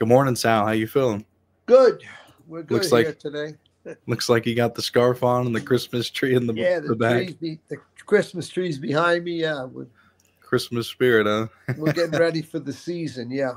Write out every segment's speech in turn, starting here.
Good morning, Sal. How you feeling? Good. We're good Looks here like- today. Looks like you got the scarf on and the Christmas tree in the, Yeah, the the, back. be, the Christmas trees behind me. Yeah, Christmas spirit, huh? we're getting ready for the season. Yeah.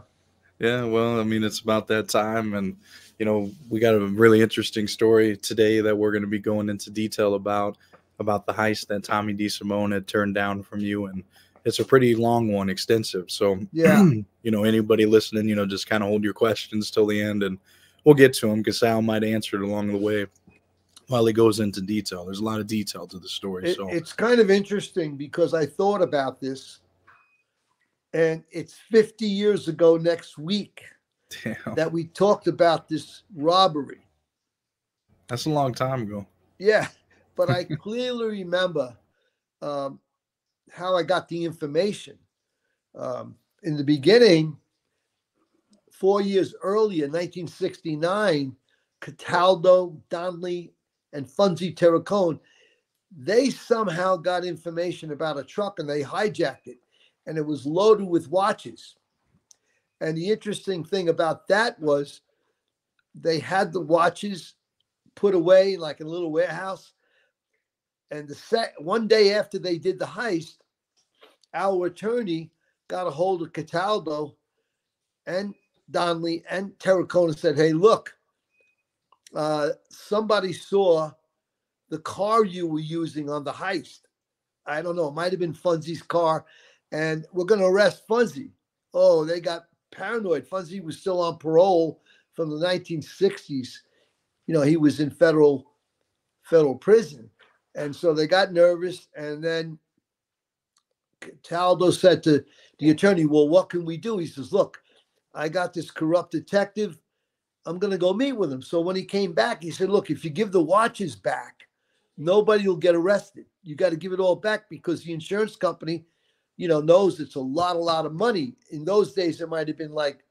Yeah, well, I mean, it's about that time. And, you know, we got a really interesting story today that we're going to be going into detail about, about the heist that Tommy DeSimone had turned down from you. And it's a pretty long one, extensive. So, Yeah. you know, anybody listening, you know, just kind of hold your questions till the end and we'll get to them because Sal might answer it along the way while he goes into detail. There's a lot of detail to the story. It- so, it's kind of interesting because I thought about this, and it's 50 years ago next week damn, that we talked about this robbery. that's a long time ago. Yeah, but I clearly remember um, how I got the information. Um, in the beginning, four years earlier, 1969, Cataldo, Donnelly, and Funzi Terracone, they somehow got information about a truck and they hijacked it, and it was loaded with watches. And the interesting thing about that was they had the watches put away like in a little warehouse. And the set one day after they did the heist, our attorney got a hold of Cataldo and Donnelly and Terracone said, Hey, look, uh, somebody saw the car you were using on the heist. I don't know, it might have been Funzy's car, and we're going to arrest Funzy. Oh, they got paranoid. Funzy was still on parole from the 1960s you know he was in federal federal prison and so they got nervous and then taldo said to the attorney well what can we do? He says look i got this corrupt detective. I'm going to go meet with him. So when he came back he said look if you give the watches back nobody will get arrested. You got to give it all back because the insurance company you know knows it's a lot a lot of money. In those days it might have been like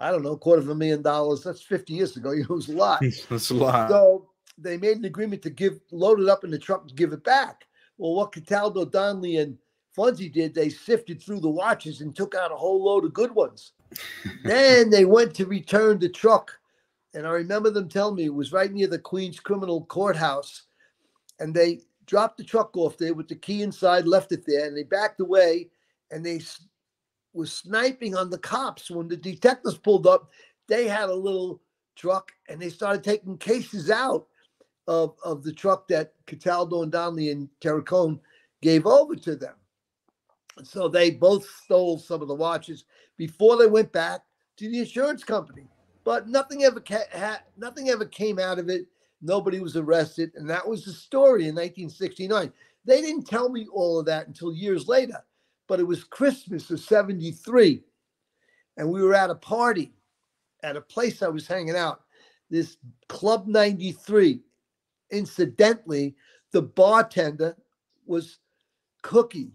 i don't know quarter of a million dollars. That's 50 years ago. You know, it was a lot. That's a lot. so they made an agreement to give load it up in the truck and give it back. Well, what Cataldo, Donnelly, and Funzy did, they sifted through the watches and took out a whole load of good ones. then they went to return the truck. And I remember them telling me it was right near the Queens Criminal Courthouse. And they dropped the truck off there with the key inside, left it there, and they backed away and they was sniping on the cops. When the detectives pulled up, they had a little truck and they started taking cases out of, of the truck that Cataldo and Donnelly and Terracone gave over to them. So they both stole some of the watches before they went back to the insurance company. But nothing ever ca- ha- nothing ever came out of it. Nobody was arrested, and that was the story in 1969. They didn't tell me all of that until years later, but it was Christmas of '73, and we were at a party at a place I was hanging out. This Club 93. Incidentally, the bartender was Cookie.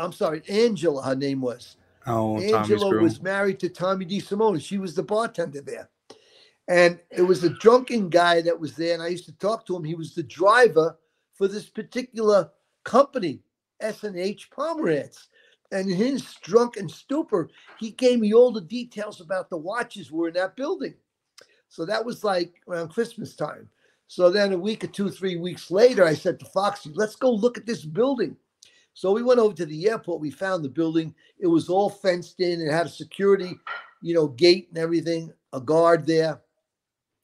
I'm sorry, Angela, her name was. oh, Angela was married to Tommy DeSimone. She was the bartender there. And it was a drunken guy that was there. And I used to talk to him. He was the driver for this particular company, S&H Pomerantz. And in his drunken stupor, he gave me all the details about the watches were in that building. So that was like around Christmas time. So then a week or two, three weeks later, I said to Foxy, let's go look at this building. So we went over to the airport. We found the building. It was all fenced in. It had a security, you know, gate and everything, a guard there.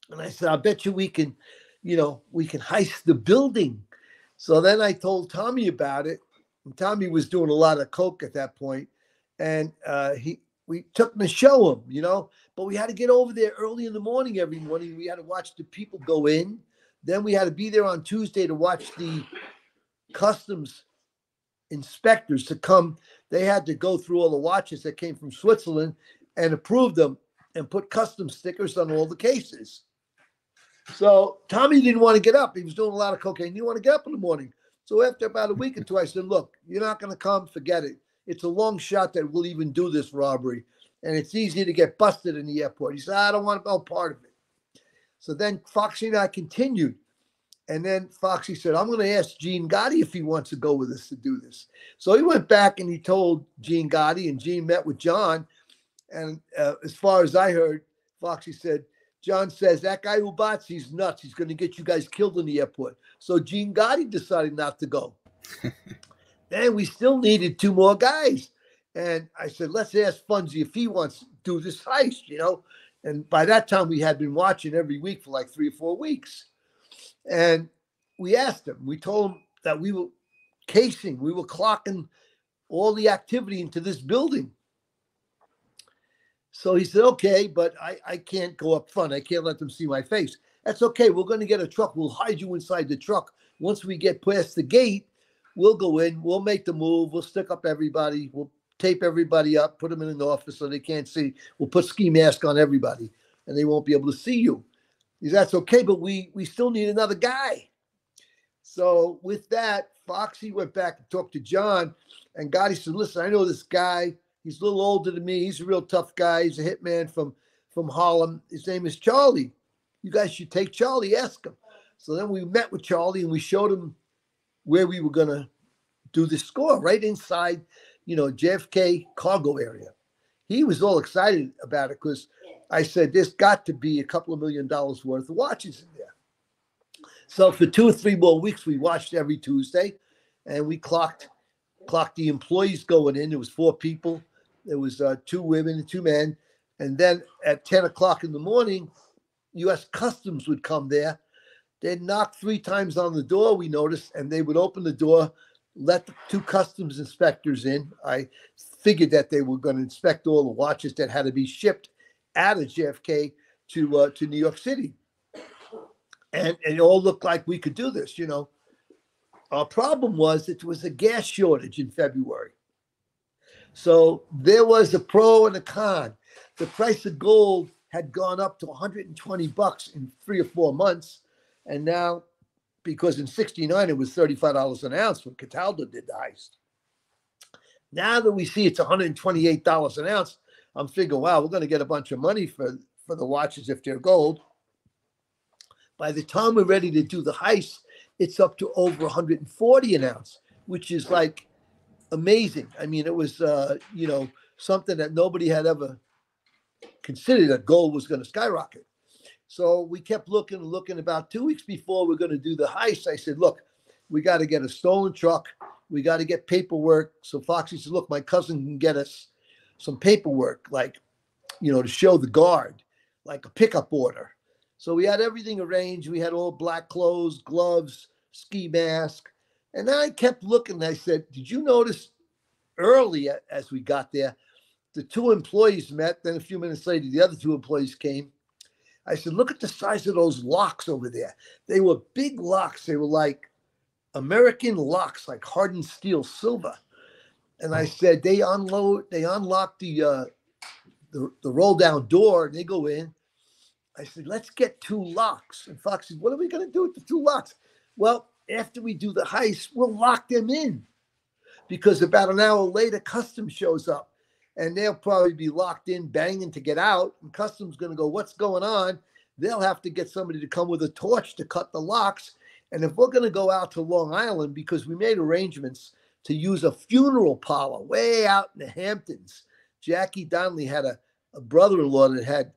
And I said, I bet you we can, you know, we can heist the building. So then I told Tommy about it. And Tommy was doing a lot of coke at that point, and uh, he we took him to show him, you know. But we had to get over there early in the morning every morning. We had to watch the people go in. Then we had to be there on Tuesday to watch the customs inspectors to come. They had to go through all the watches that came from Switzerland and approve them and put custom stickers on all the cases. So Tommy didn't want to get up. He was doing a lot of cocaine. He didn't want to get up in the morning. So after about a week or two, I said, "Look, you're not going to come. Forget it. It's a long shot that we'll even do this robbery, and it's easy to get busted in the airport." He said, "I don't want to be part of it." So then Foxy and I continued, and then Foxy said, "I'm going to ask Gene Gotti if he wants to go with us to do this." So he went back and he told Gene Gotti, and Gene met with John, And uh, as far as I heard, Foxy said, John says that guy Ubats, he's nuts. He's going to get you guys killed in the airport. So Gene Gotti decided not to go. then we still needed two more guys. And I said, let's ask Funzy if he wants to do this heist, you know. And by that time, we had been watching every week for like three or four weeks. And we asked him, we told him that we were casing, we were clocking all the activity into this building. So he said, okay, but I, I can't go up front. I can't let them see my face. That's okay. We're going to get a truck. We'll hide you inside the truck. Once we get past the gate, we'll go in. We'll make the move. We'll stick up everybody. We'll tape everybody up, put them in an office so they can't see. We'll put ski mask on everybody and they won't be able to see you. That's okay, but we we still need another guy. So with that, Foxy went back and talked to John, and Gotti said, "Listen, I know this guy. He's a little older than me. He's a real tough guy. He's a hitman from from Harlem. His name is Charlie. You guys should take Charlie. Ask him." So then we met with Charlie and we showed him where we were gonna do the score right inside, you know, JFK cargo area. He was all excited about it because I said there's got to be a couple of million dollars worth of watches in there. So for two or three more weeks, we watched every Tuesday, and we clocked clocked the employees going in. There was four people. There was uh, two women and two men. And then at 10 o'clock in the morning, U.S. Customs would come there. They'd knock three times on the door, we noticed, and they would open the door, let the two customs inspectors in. I figured that they were going to inspect all the watches that had to be shipped out of JFK to uh, to New York City and, and it all looked like we could do this, you know. Our problem was it was a gas shortage in February. So there was a pro and a con. The price of gold had gone up to 120 bucks in three or four months. And now, because in 69 it was $35 an ounce when Cataldo did the heist. Now that we see it's $128 an ounce, I'm figuring, wow, we're going to get a bunch of money for, for the watches if they're gold. By the time we're ready to do the heist, it's up to over 140 an ounce, which is like amazing. I mean, it was, uh, you know, something that nobody had ever considered that gold was going to skyrocket. So we kept looking and looking. About two weeks before we're going to do the heist, I said, look, we got to get a stolen truck. We got to get paperwork. So Foxy said, look, my cousin can get us some paperwork, like, you know, to show the guard, like a pickup order. So we had everything arranged. We had all black clothes, gloves, ski mask. And I kept looking. I said, Did you notice early as we got there? The two employees met. Then a few minutes later, the other two employees came. I said, Look at the size of those locks over there. They were big locks. They were like American locks, like hardened steel silver. And I said, They unload, they unlock the, uh, the, the roll down door and they go in I said, let's get two locks. And Fox said, what are we going to do with the two locks? Well, after we do the heist, we'll lock them in because about an hour later, Customs shows up and they'll probably be locked in, banging to get out. And Customs going to go, what's going on? They'll have to get somebody to come with a torch to cut the locks. And if we're going to go out to Long Island, because we made arrangements to use a funeral parlor way out in the Hamptons, Jackie Donnelly had a, a brother in law that had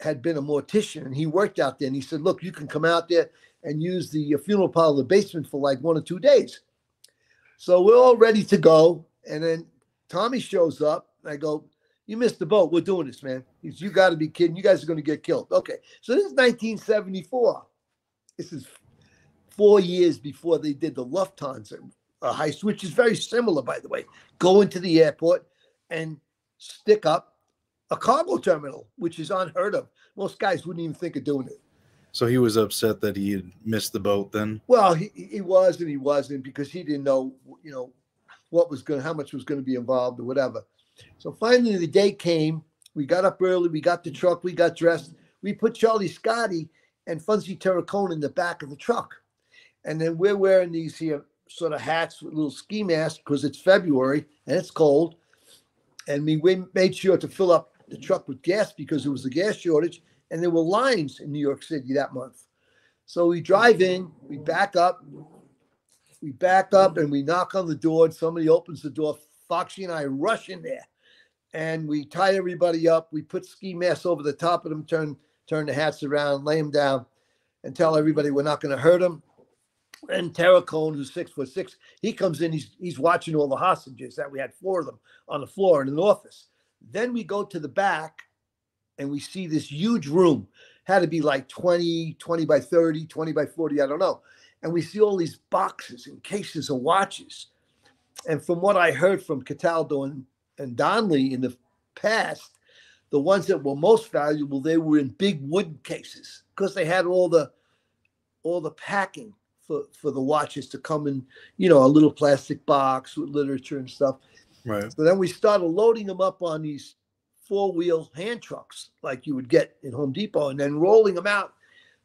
had been a mortician and he worked out there and he said, look, you can come out there and use the uh, funeral parlor, the basement for like one or two days. So we're all ready to go. And then Tommy shows up. And I go, you missed the boat. We're doing this, man. He's, you got to be kidding. You guys are going to get killed. Okay. So this is 1974. This is four years before they did the Lufthansa uh, heist, which is very similar, by the way. Go into the airport and stick up a cargo terminal, which is unheard of. Most guys wouldn't even think of doing it. So he was upset that he had missed the boat then? Well, he, he was and he wasn't because he didn't know, you know, what was going how much was going to be involved or whatever. So finally the day came. We got up early, we got the truck, we got dressed. We put Charlie Scotty and Funzy Terracone in the back of the truck. And then we're wearing these here sort of hats with little ski masks because it's February and it's cold. And we made sure to fill up the truck with gas because there was a gas shortage and there were lines in New York City that month. So we drive in, we back up, we back up and we knock on the door and somebody opens the door. Foxy and I rush in there. and we tie everybody up. We put ski masks over the top of them, turn turn the hats around, lay them down, and tell everybody we're not going to hurt them. And Terracone, who's six foot six, he comes in. He's he's watching all the hostages. That we had four of them on the floor in an office. Then we go to the back, and we see this huge room. Had to be like 20, 20 by 30, 20 by 40, I don't know. And we see all these boxes and cases of watches. And from what I heard from Cataldo and, and Donnelly in the past, the ones that were most valuable, they were in big wooden cases because they had all the all the packing for, for the watches to come in, you know, a little plastic box with literature and stuff. Right. So then we started loading them up on these four wheel hand trucks like you would get in Home Depot and then rolling them out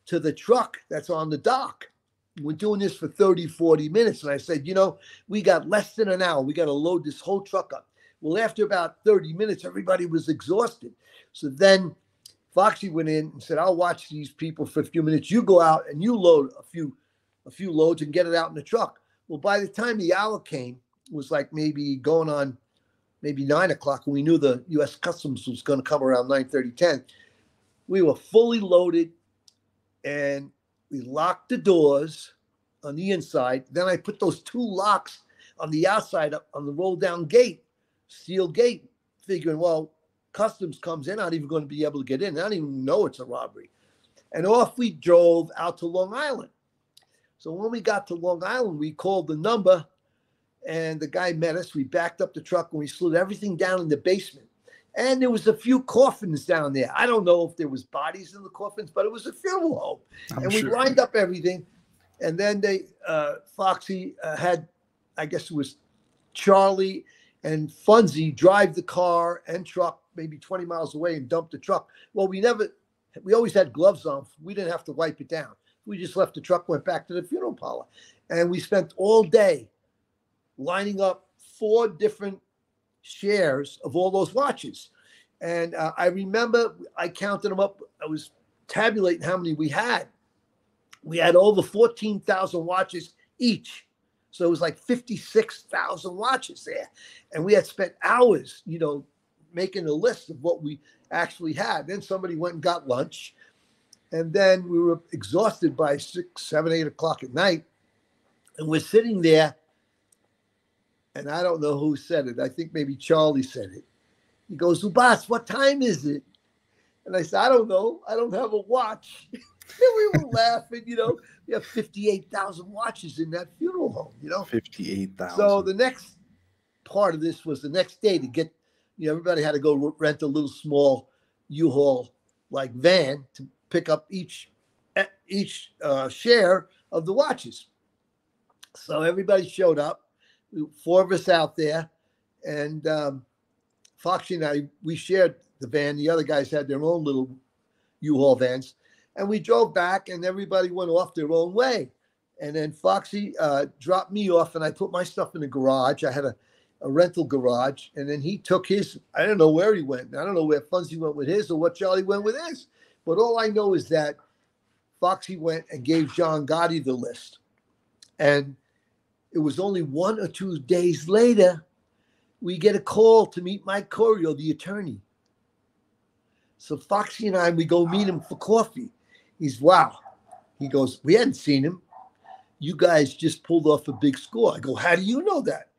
to the truck that's on the dock. We're doing this for 30, 40 minutes. And I said, you know, we got less than an hour. We got to load this whole truck up. Well, after about 30 minutes, everybody was exhausted. So then Foxy went in and said, I'll watch these people for a few minutes. You go out and you load a few a few loads and get it out in the truck. Well, by the time the hour came, it was like maybe going on maybe nine o'clock, and we knew the U.S. Customs was going to come around 9 30, 10. We were fully loaded and we locked the doors on the inside. Then I put those two locks on the outside on the roll down gate, steel gate, figuring, well, customs comes in, not even going to be able to get in. I don't even know it's a robbery. And off we drove out to Long Island. So when we got to Long Island, we called the number and the guy met us. We backed up the truck and we slid everything down in the basement. And there was a few coffins down there. I don't know if there was bodies in the coffins, but it was a funeral home. I'm and we sure. lined up everything. And then they, uh, Foxy uh, had, I guess it was Charlie and Funzy drive the car and truck maybe 20 miles away and dump the truck. Well, we never, we always had gloves on. We didn't have to wipe it down. We just left the truck, went back to the funeral parlor. And we spent all day lining up four different shares of all those watches. And uh, I remember I counted them up. I was tabulating how many we had. We had over 14,000 watches each. So it was like 56,000 watches there. And we had spent hours, you know, making a list of what we actually had. Then somebody went and got lunch. And then we were exhausted by six, seven, eight o'clock at night. And we're sitting there. And I don't know who said it. I think maybe Charlie said it. He goes, Ubas, what time is it? And I said, I don't know. I don't have a watch. and we were laughing, you know. We have 58,000 watches in that funeral home, you know. 58,000. So the next part of this was the next day to get, you know, everybody had to go rent a little small U-Haul like van to pick up each eh, each uh, share of the watches. So everybody showed up. Four of us out there, and um, Foxy and I we shared the van. The other guys had their own little U-Haul vans, and we drove back, and everybody went off their own way. And then Foxy uh, dropped me off, and I put my stuff in the garage. I had a, a rental garage, and then he took his. I don't know where he went. I don't know where Funzy went with his or what Charlie went with his. But all I know is that Foxy went and gave John Gotti the list, and it was only one or two days later we get a call to meet Mike Coiro, the attorney. So Foxy and I, we go meet him for coffee. He's wow. He goes, we hadn't seen him. You guys just pulled off a big score. I go, how do you know that?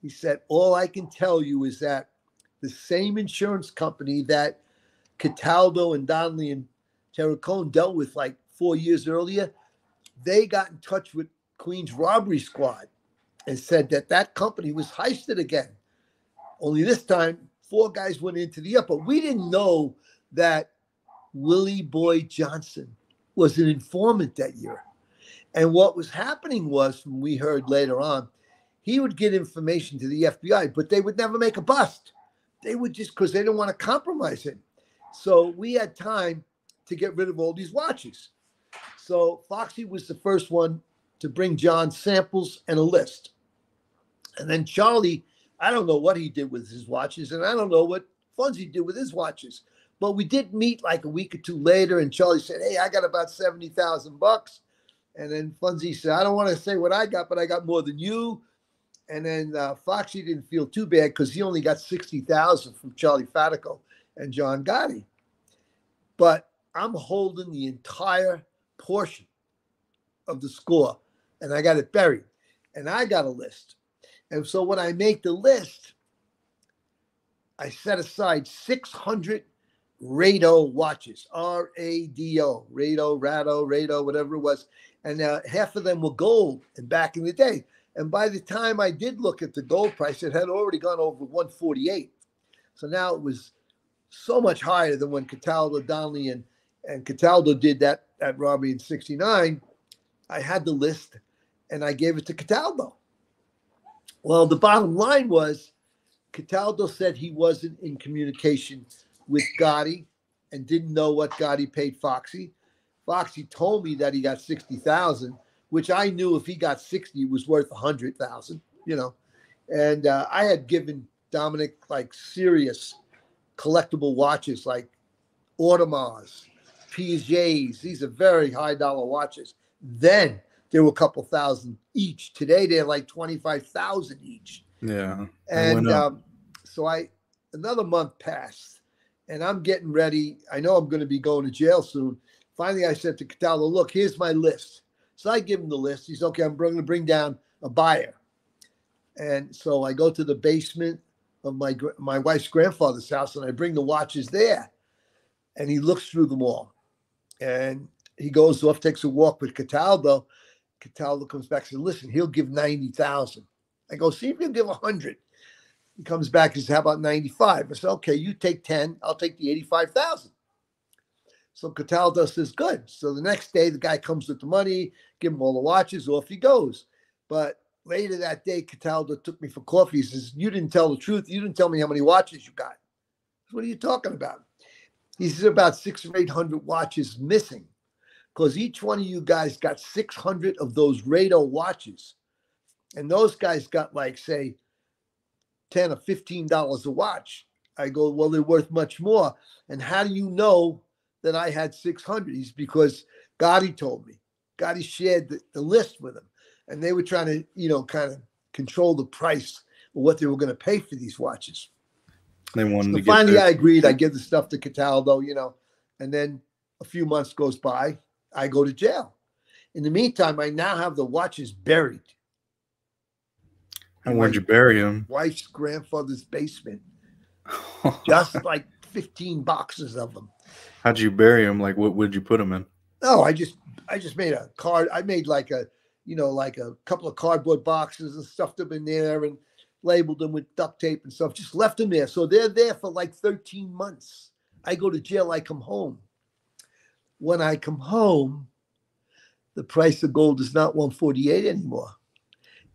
He said, all I can tell you is that the same insurance company that Cataldo and Donnelly and Terracone dealt with like four years earlier, they got in touch with Queen's robbery squad and said that that company was heisted again. Only this time, four guys went into the upper. we didn't know that Willie Boy Johnson was an informant that year. And what was happening was, we heard later on, he would get information to the FBI, but they would never make a bust. They would just because they didn't want to compromise him. So we had time to get rid of all these watches. So Foxy was the first one to bring John samples and a list. And then Charlie, I don't know what he did with his watches, and I don't know what Funzy did with his watches. But we did meet like a week or two later, and Charlie said, Hey, I got about 70,000 bucks. And then Funzy said, I don't want to say what I got, but I got more than you. And then uh, Foxy didn't feel too bad because he only got 60,000 from Charlie Fatico and John Gotti. But I'm holding the entire portion of the score and I got it buried. And I got a list. And so when I make the list, I set aside 600 Rado watches, R A D O, Rado, Rado, Rado, whatever it was. And uh, half of them were gold and back in the day. And by the time I did look at the gold price, it had already gone over 148. So now it was so much higher than when Cataldo, Donnelly, and, and Cataldo did that, at Robbie in 69. I had the list and I gave it to Cataldo. Well, the bottom line was Cataldo said he wasn't in communication with Gotti and didn't know what Gotti paid Foxy. Foxy told me that he got 60,000, which I knew if he got 60, it was worth 100,000, you know. And uh, I had given Dominic like serious collectible watches like Audemars, PJs. These are very high dollar watches. Then there were a couple thousand each. Today they're like 25,000 each. Yeah. And um, so I, another month passed and I'm getting ready. I know I'm going to be going to jail soon. Finally, I said to Cataldo, look, here's my list. So I give him the list. He's okay. I'm going to bring down a buyer. And so I go to the basement of my my wife's grandfather's house and I bring the watches there. And he looks through them all. And he goes off, takes a walk with Cataldo. Cataldo comes back and says, listen, he'll give 90,000. I go, see if he'll give 100. He comes back and says, how about 95? I said, okay, you take 10. I'll take the 85,000. So Cataldo says, good. So the next day, the guy comes with the money, give him all the watches, off he goes. But later that day, Cataldo took me for coffee. He says, you didn't tell the truth. You didn't tell me how many watches you got. What are you talking about? He says, about six or 800 watches missing because each one of you guys got 600 of those Rado watches. And those guys got like, say, 10 or 15 dollars a watch. I go, well, they're worth much more. And how do you know that I had 600? He's because Gotti told me. Gotti shared the, the list with him. And they were trying to, you know, kind of control the price of what they were going to pay for these watches. They wanted so to finally I agreed. I give the stuff to Cataldo, you know, and then a few months goes by. I go to jail. In the meantime, I now have the watches buried. And where'd you bury them? Wife's grandfather's basement. Just like 15 boxes of them. How'd you bury them? Like, what would you put them in? Oh, I just, I just made a card. I made like a, you know, like a couple of cardboard boxes and stuffed them in there and labeled them with duct tape and stuff. Just left them there. So they're there for like 13 months. I go to jail. I come home. When I come home, the price of gold is not 148 anymore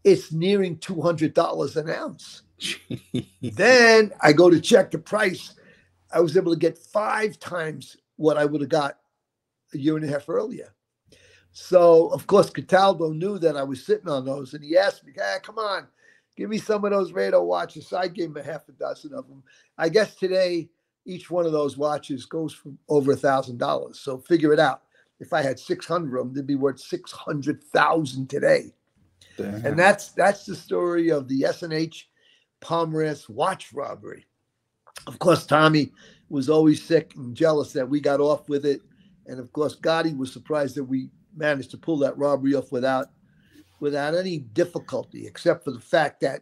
it's nearing $200 an ounce. then I go to check the price. I was able to get five times what I would have got a year and a half earlier. So, of course, Cataldo knew that I was sitting on those and he asked me, hey, come on, give me some of those Rado watches. So I gave him a half a dozen of them. I guess today, each one of those watches goes for over a thousand dollars. So figure it out. If I had 600 of them, they'd be worth 600,000 today. Damn. And that's that's the story of the S&H Pomerantz watch robbery. Of course, Tommy was always sick and jealous that we got off with it. And of course, Gotti was surprised that we managed to pull that robbery off without without any difficulty, except for the fact that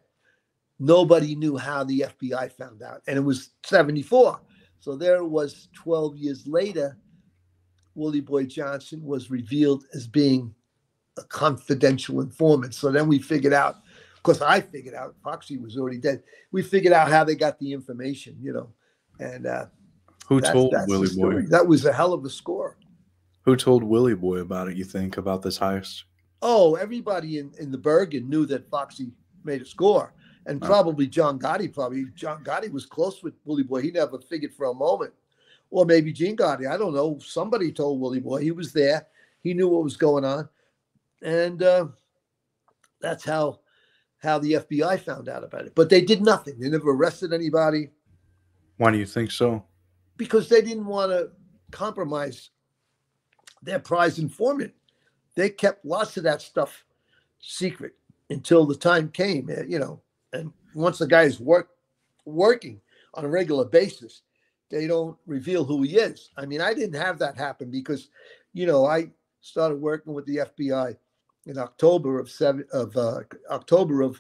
nobody knew how the FBI found out. And it was 74. So there was 12 years later, Willie Boy Johnson was revealed as being a confidential informant. So then we figured out, of course, I figured out Foxy was already dead. We figured out how they got the information, you know, and uh, who told Willie Boy? That was a hell of a score. Who told Willie Boy about it? You think about this heist? Oh, everybody in in the Bergin knew that Foxy made a score, and oh. probably John Gotti. Probably John Gotti was close with Willie Boy. He never figured for a moment, or maybe Gene Gotti. I don't know. Somebody told Willie Boy. He was there. He knew what was going on and uh, that's how how the FBI found out about it. But they did nothing. They never arrested anybody. Why do you think so? Because they didn't want to compromise their prize informant. They kept lots of that stuff secret. until the time came, eh, you know, and once the guy's work working on a regular basis, they don't reveal who he is. I mean, I didn't have that happen because, you know, I started working with the FBI in October of seven of uh, October of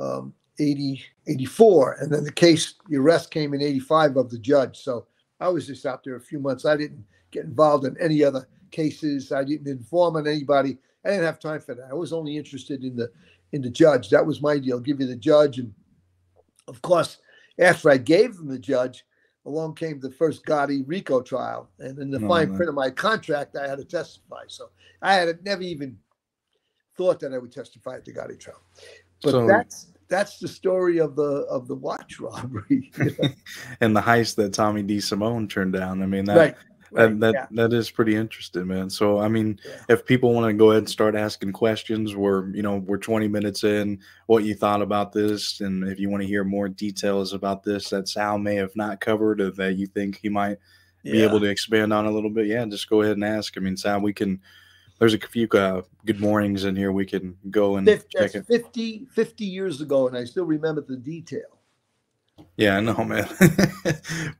um, 80, 84. And then the case, the arrest came in 85 of the judge. So I was just out there a few months. I didn't get involved in any other cases. I didn't inform on anybody. I didn't have time for that. I was only interested in the in the judge. That was my deal. Give you the judge, and of course, after I gave them the judge, along came the first Gotti RICO trial, and in the oh, fine man. print of my contract, I had to testify. So I had never even thought that I would testify at the Gotti trial. But so, that's that's the story of the of the watch robbery and the heist that Tommy DeSimone turned down. I mean that right. Right, that yeah. that is pretty interesting, man. So I mean, yeah. if people want to go ahead and start asking questions, we're you know we're 20 minutes in. What you thought about this, and if you want to hear more details about this that Sal may have not covered, or that you think he might yeah. be able to expand on a little bit, yeah, just go ahead and ask. I mean, Sal, we can. There's a few uh, good mornings in here. We can go and 50, check it. 50, 50 years ago, and I still remember the detail. Yeah, I know, man.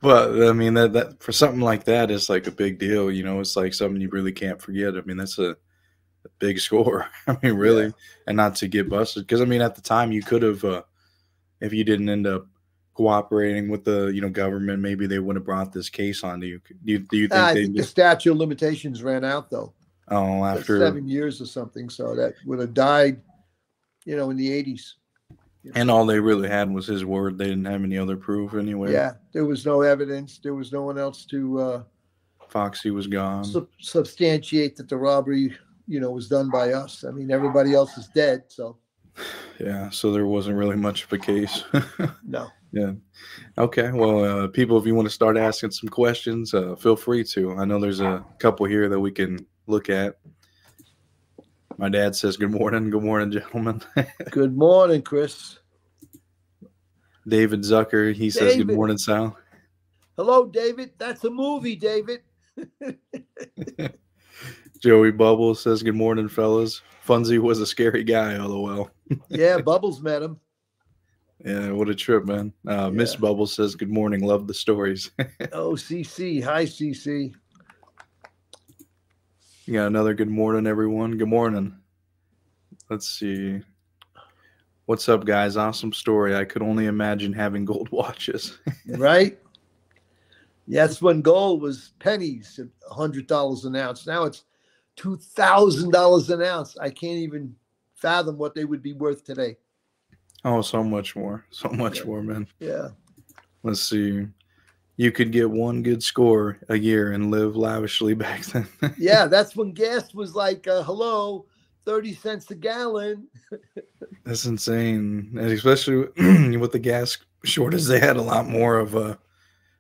but I mean that that for something like that is like a big deal. You know, it's like something you really can't forget. I mean, that's a, a big score. I mean, really, yeah. and not to get busted because I mean, at the time you could have, uh, if you didn't end up cooperating with the you know government, maybe they would have brought this case on to you. Do you, do you think, I think the statute of limitations ran out though? Oh, after seven years or something, so that would have died, you know, in the eighties. And all they really had was his word. They didn't have any other proof anyway. Yeah, there was no evidence. There was no one else to uh, Foxy was gone. Sub- substantiate that the robbery, you know, was done by us. I mean, everybody else is dead. So. Yeah, so there wasn't really much of a case. no. Yeah. Okay. Well, uh, people, if you want to start asking some questions, uh, feel free to. I know there's a couple here that we can look at. My dad says, Good morning. Good morning, gentlemen. good morning, Chris. David Zucker, he David. says, Good morning, Sal. Hello, David. That's a movie, David. Joey Bubbles says, Good morning, fellas. Funzie was a scary guy, lol. yeah, Bubbles met him. Yeah, what a trip, man. Uh, yeah. Miss Bubbles says, Good morning. Love the stories. oh, CC. Hi, CC. You got another good morning, everyone. Good morning. Let's see. What's up, guys? Awesome story. I could only imagine having gold watches. right? Yes, when gold was pennies, hundred dollars an ounce. Now it's two thousand dollars an ounce. I can't even fathom what they would be worth today. Oh, so much more. So much yeah. more, man. Yeah. Let's see you could get one good score a year and live lavishly back then. yeah, that's when gas was like, uh, hello, 30 cents a gallon. that's insane. And especially with the gas shortage, they had a lot more of a.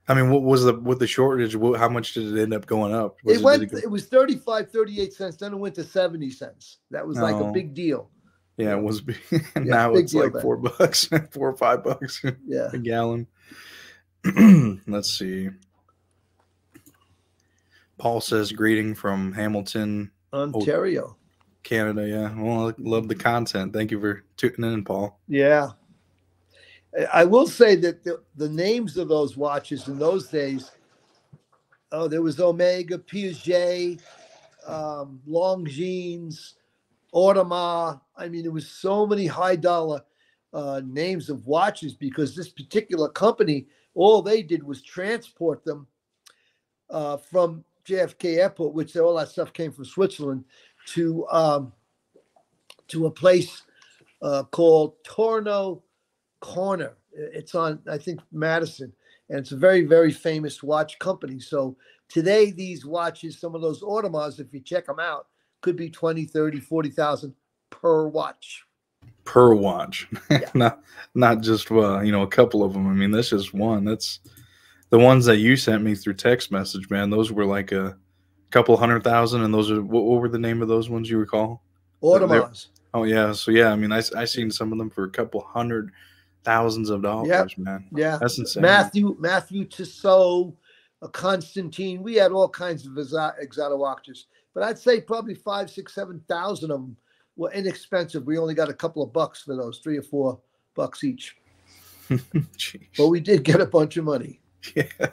I mean, what was the with the shortage? How much did it end up going up? Was it, went. It, it, was 35, 38 cents. Then it went to 70 cents. That was like oh. a big deal. Yeah, it was. Big. now it's like four bucks, four or five bucks. Yeah, a gallon. Let's see. Paul says, greeting from Hamilton, Ontario, Canada. Yeah. Well, I love the content. Thank you for tuning in, Paul. Yeah. I will say that the, the names of those watches in those days, oh, there was Omega, Piaget, um, Longines, Audemars. I mean, there was so many high dollar uh, names of watches because this particular company – all they did was transport them uh, from JFK Airport, which all that stuff came from Switzerland, to um, to a place uh, called Tourneau Corner. It's on, I think, Madison, and it's a very, very famous watch company. So today, these watches, some of those Audemars, if you check them out, could be 20, 30, 40,000 per watch per watch, yeah. not not just uh, you know a couple of them. I mean, that's just one. That's the ones that you sent me through text message, man. Those were like a couple hundred thousand, and those are what, what were the name of those ones you recall? Audemars. Oh yeah, so yeah, I mean, I I seen some of them for a couple hundred thousands of dollars, yep. man. Yeah, that's insane. Matthew Mathey-Tissot, a Constantine. We had all kinds of exotic watches, but I'd say probably five, six, seven thousand of them were inexpensive. We only got a couple of bucks for those, three or four bucks each. but we did get a bunch of money. Yeah.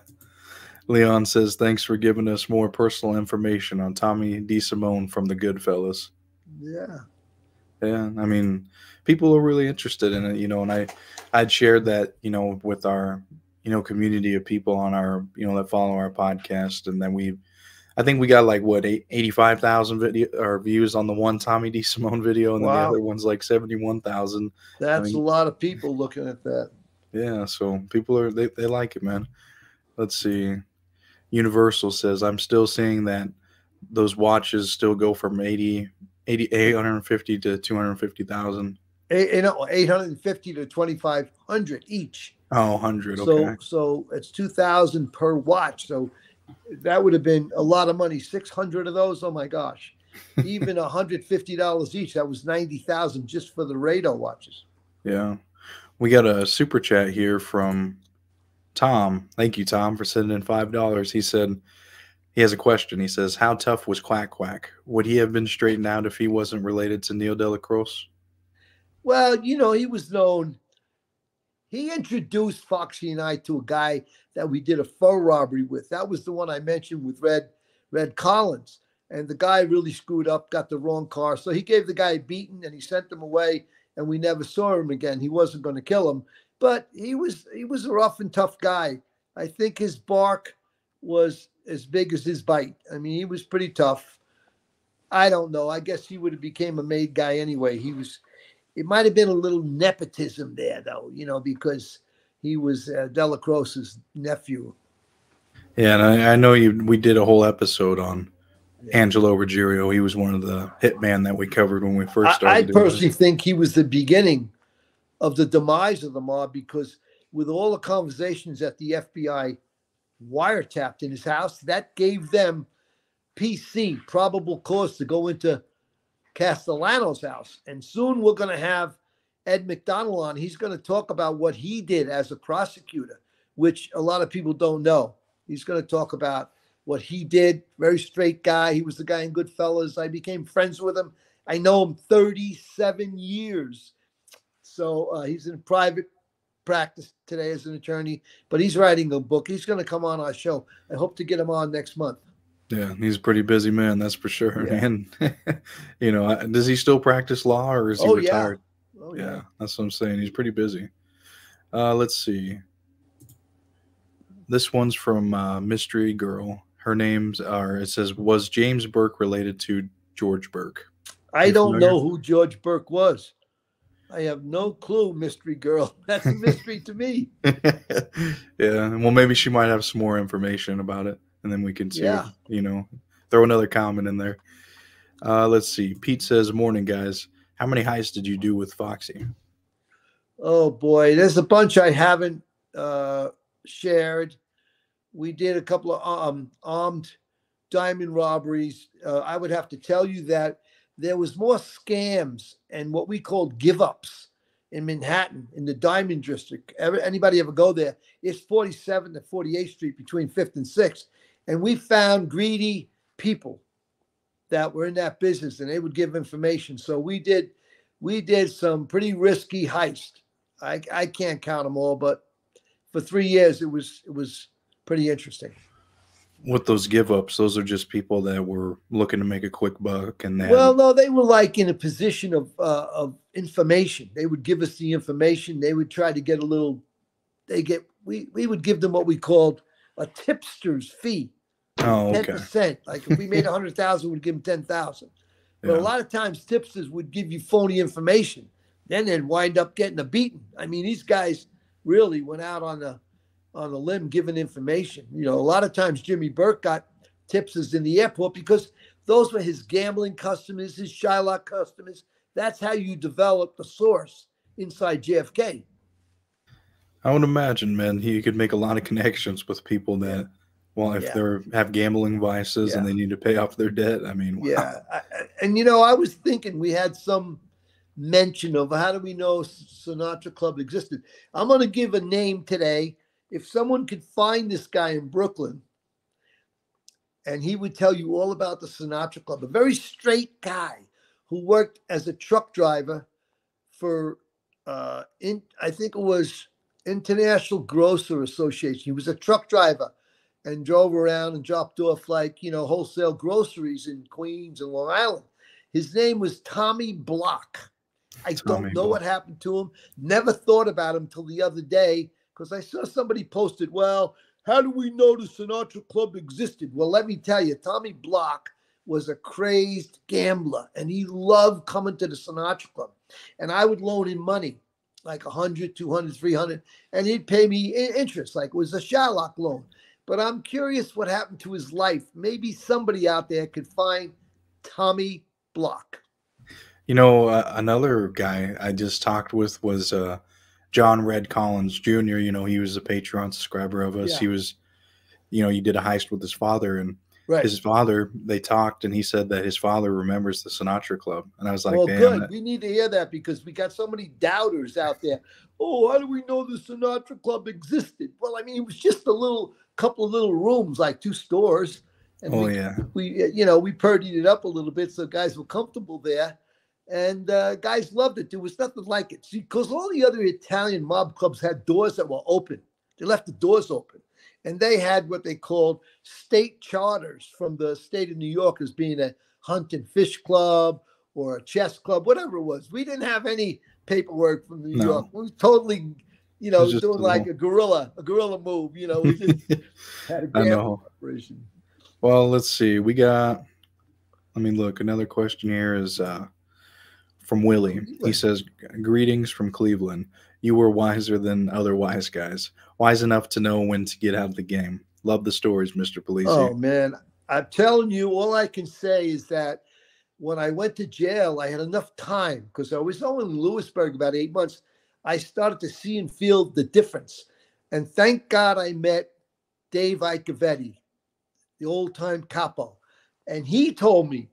Leon says, "Thanks for giving us more personal information on Tommy DeSimone from the Goodfellas." Yeah. Yeah, I mean, people are really interested in it, you know, and I, I'd shared that, you know, with our, you know, community of people on our, you know, that follow our podcast, and then we, I think we got like what eighty-five thousand video or views on the one Tommy D DeSimone video, and wow. then the other one's like seventy-one thousand. That's I mean, a lot of people looking at that. Yeah, so people are they, they like it, man. Let's see. Universal says I'm still seeing that those watches still go from 80, 80 850 to 250,000. You know, 850 to 2,500 each. Oh, 100. So, so it's 2,000 per watch. So that would have been a lot of money. 600 of those. Oh my gosh. Even $150 each. That was 90,000 just for the Rado watches. Yeah. We got a super chat here from Tom, thank you, Tom, for sending in five dollars. He said he has a question. He says, "How tough was Quack Quack? Would he have been straightened out if he wasn't related to Neil Dellacroce?" Well, you know, he was known. He introduced Foxy and I to a guy that we did a fur robbery with. That was the one I mentioned with Red Red Collins. And the guy really screwed up, got the wrong car. So he gave the guy a beating and he sent him away and we never saw him again. He wasn't going to kill him but he was he was a rough and tough guy. I think his bark was as big as his bite. I mean, he was pretty tough. I don't know. I guess he would have became a made guy anyway. He was. It might have been a little nepotism there, though, you know, because he was uh, Dellacroce's nephew. Yeah, and I, I, know you. We did a whole episode on yeah. Angelo Ruggiero. He was one of the hitman that we covered when we first started. I, I personally think he was the beginning of the demise of the mob because with all the conversations that the FBI wiretapped in his house, that gave them PC, probable cause to go into Castellano's house. And soon we're going to have Ed McDonald on. He's going to talk about what he did as a prosecutor, which a lot of people don't know. He's going to talk about what he did. Very straight guy. He was the guy in Goodfellas. I became friends with him. I know him 37 years. So uh, he's in private practice today as an attorney, but he's writing a book. He's going to come on our show. I hope to get him on next month. Yeah, he's a pretty busy man, that's for sure. Yeah. And you know, does he still practice law or is he oh, retired? Yeah. Oh, yeah. yeah, that's what I'm saying. He's pretty busy. Uh, let's see. This one's from uh, Mystery Girl. Her names are. It says, "Was James Burke related to George Burke?" I don't familiar? know who George Burke was. I have no clue, mystery girl. That's a mystery to me. yeah. Well, maybe she might have some more information about it, and then we can see. Yeah. If, you know, throw another comment in there. Uh, let's see. Pete says, "Morning, guys. How many heists did you do with Foxy?" Oh boy, there's a bunch I haven't uh, shared. We did a couple of um, armed diamond robberies. Uh, I would have to tell you that there was more scams and what we called give ups in Manhattan in the Diamond District. Ever, anybody ever go there? It's 47 to 48th Street between 5th and 6th. And we found greedy people that were in that business and they would give information. So we did we did some pretty risky heist. I, I can't count them all, but for three years it was it was pretty interesting with those give ups, those are just people that were looking to make a quick buck. And then, well, no, they were like in a position of uh, of information. They would give us the information. They would try to get a little. They get we we would give them what we called a tipster's fee. Oh, ten percent. Like if we made a hundred thousand, we'd give them ten thousand. But yeah. a lot of times, tipsters would give you phony information. Then they'd wind up getting a beating. I mean, these guys really went out on the on the limb giving information. You know, a lot of times Jimmy Burke got tipsters in the airport because those were his gambling customers, his Shylock customers. That's how you develop the source inside JFK. I would imagine, man, he could make a lot of connections with people that, well, if yeah. they're have gambling vices yeah. and they need to pay off their debt. I mean, wow. yeah. I, and you know, I was thinking we had some mention of how do we know Sinatra Club existed. I'm going to give a name today if someone could find this guy in Brooklyn and he would tell you all about the Sinatra Club, a very straight guy who worked as a truck driver for uh, in I think it was International Grocer Association. He was a truck driver and drove around and dropped off like you know wholesale groceries in Queens and Long Island. His name was Tommy Block. I Tommy don't know Block. what happened to him. Never thought about him till the other day because I saw somebody posted, "Well, how do we know the Sinatra Club existed?" Well, let me tell you, Tommy Block was a crazed gambler and he loved coming to the Sinatra Club. And I would loan him money, like 100, 200, 300, and he'd pay me interest, like it was a Shylock loan. But I'm curious what happened to his life. Maybe somebody out there could find Tommy Block. You know, uh, another guy I just talked with was uh, John Red Collins Jr. You know, he was a Patreon subscriber of us. Yeah. He was, you know, he did a heist with his father and Right. His father, they talked, and he said that his father remembers the Sinatra Club, and I was like, well, good. That... We need to hear that because we got so many doubters out there. Oh, how do we know the Sinatra Club existed? Well, I mean, it was just a little couple of little rooms, like two stores. And oh we, yeah. We you know we purdied it up a little bit so guys were comfortable there, and uh, guys loved it. There was nothing like it because all the other Italian mob clubs had doors that were open. They left the doors open and they had what they called state charters from the state of New York as being a hunt and fish club or a chess club, whatever it was. We didn't have any paperwork from New no. York. We totally, you know, doing like a guerrilla, a guerrilla move. You know, we just had a know. operation. Well, let's see. We got. Let me look. Another question here is uh, from Willie. He says, "Greetings from Cleveland you were wiser than other wise guys, wise enough to know when to get out of the game. Love the stories, Mr. Polisi." Oh man, I'm telling you, all I can say is that when I went to jail, I had enough time because I was only in Lewisburg about eight months. I started to see and feel the difference. And thank God I met Dave Iacovetti, the old time capo. And he told me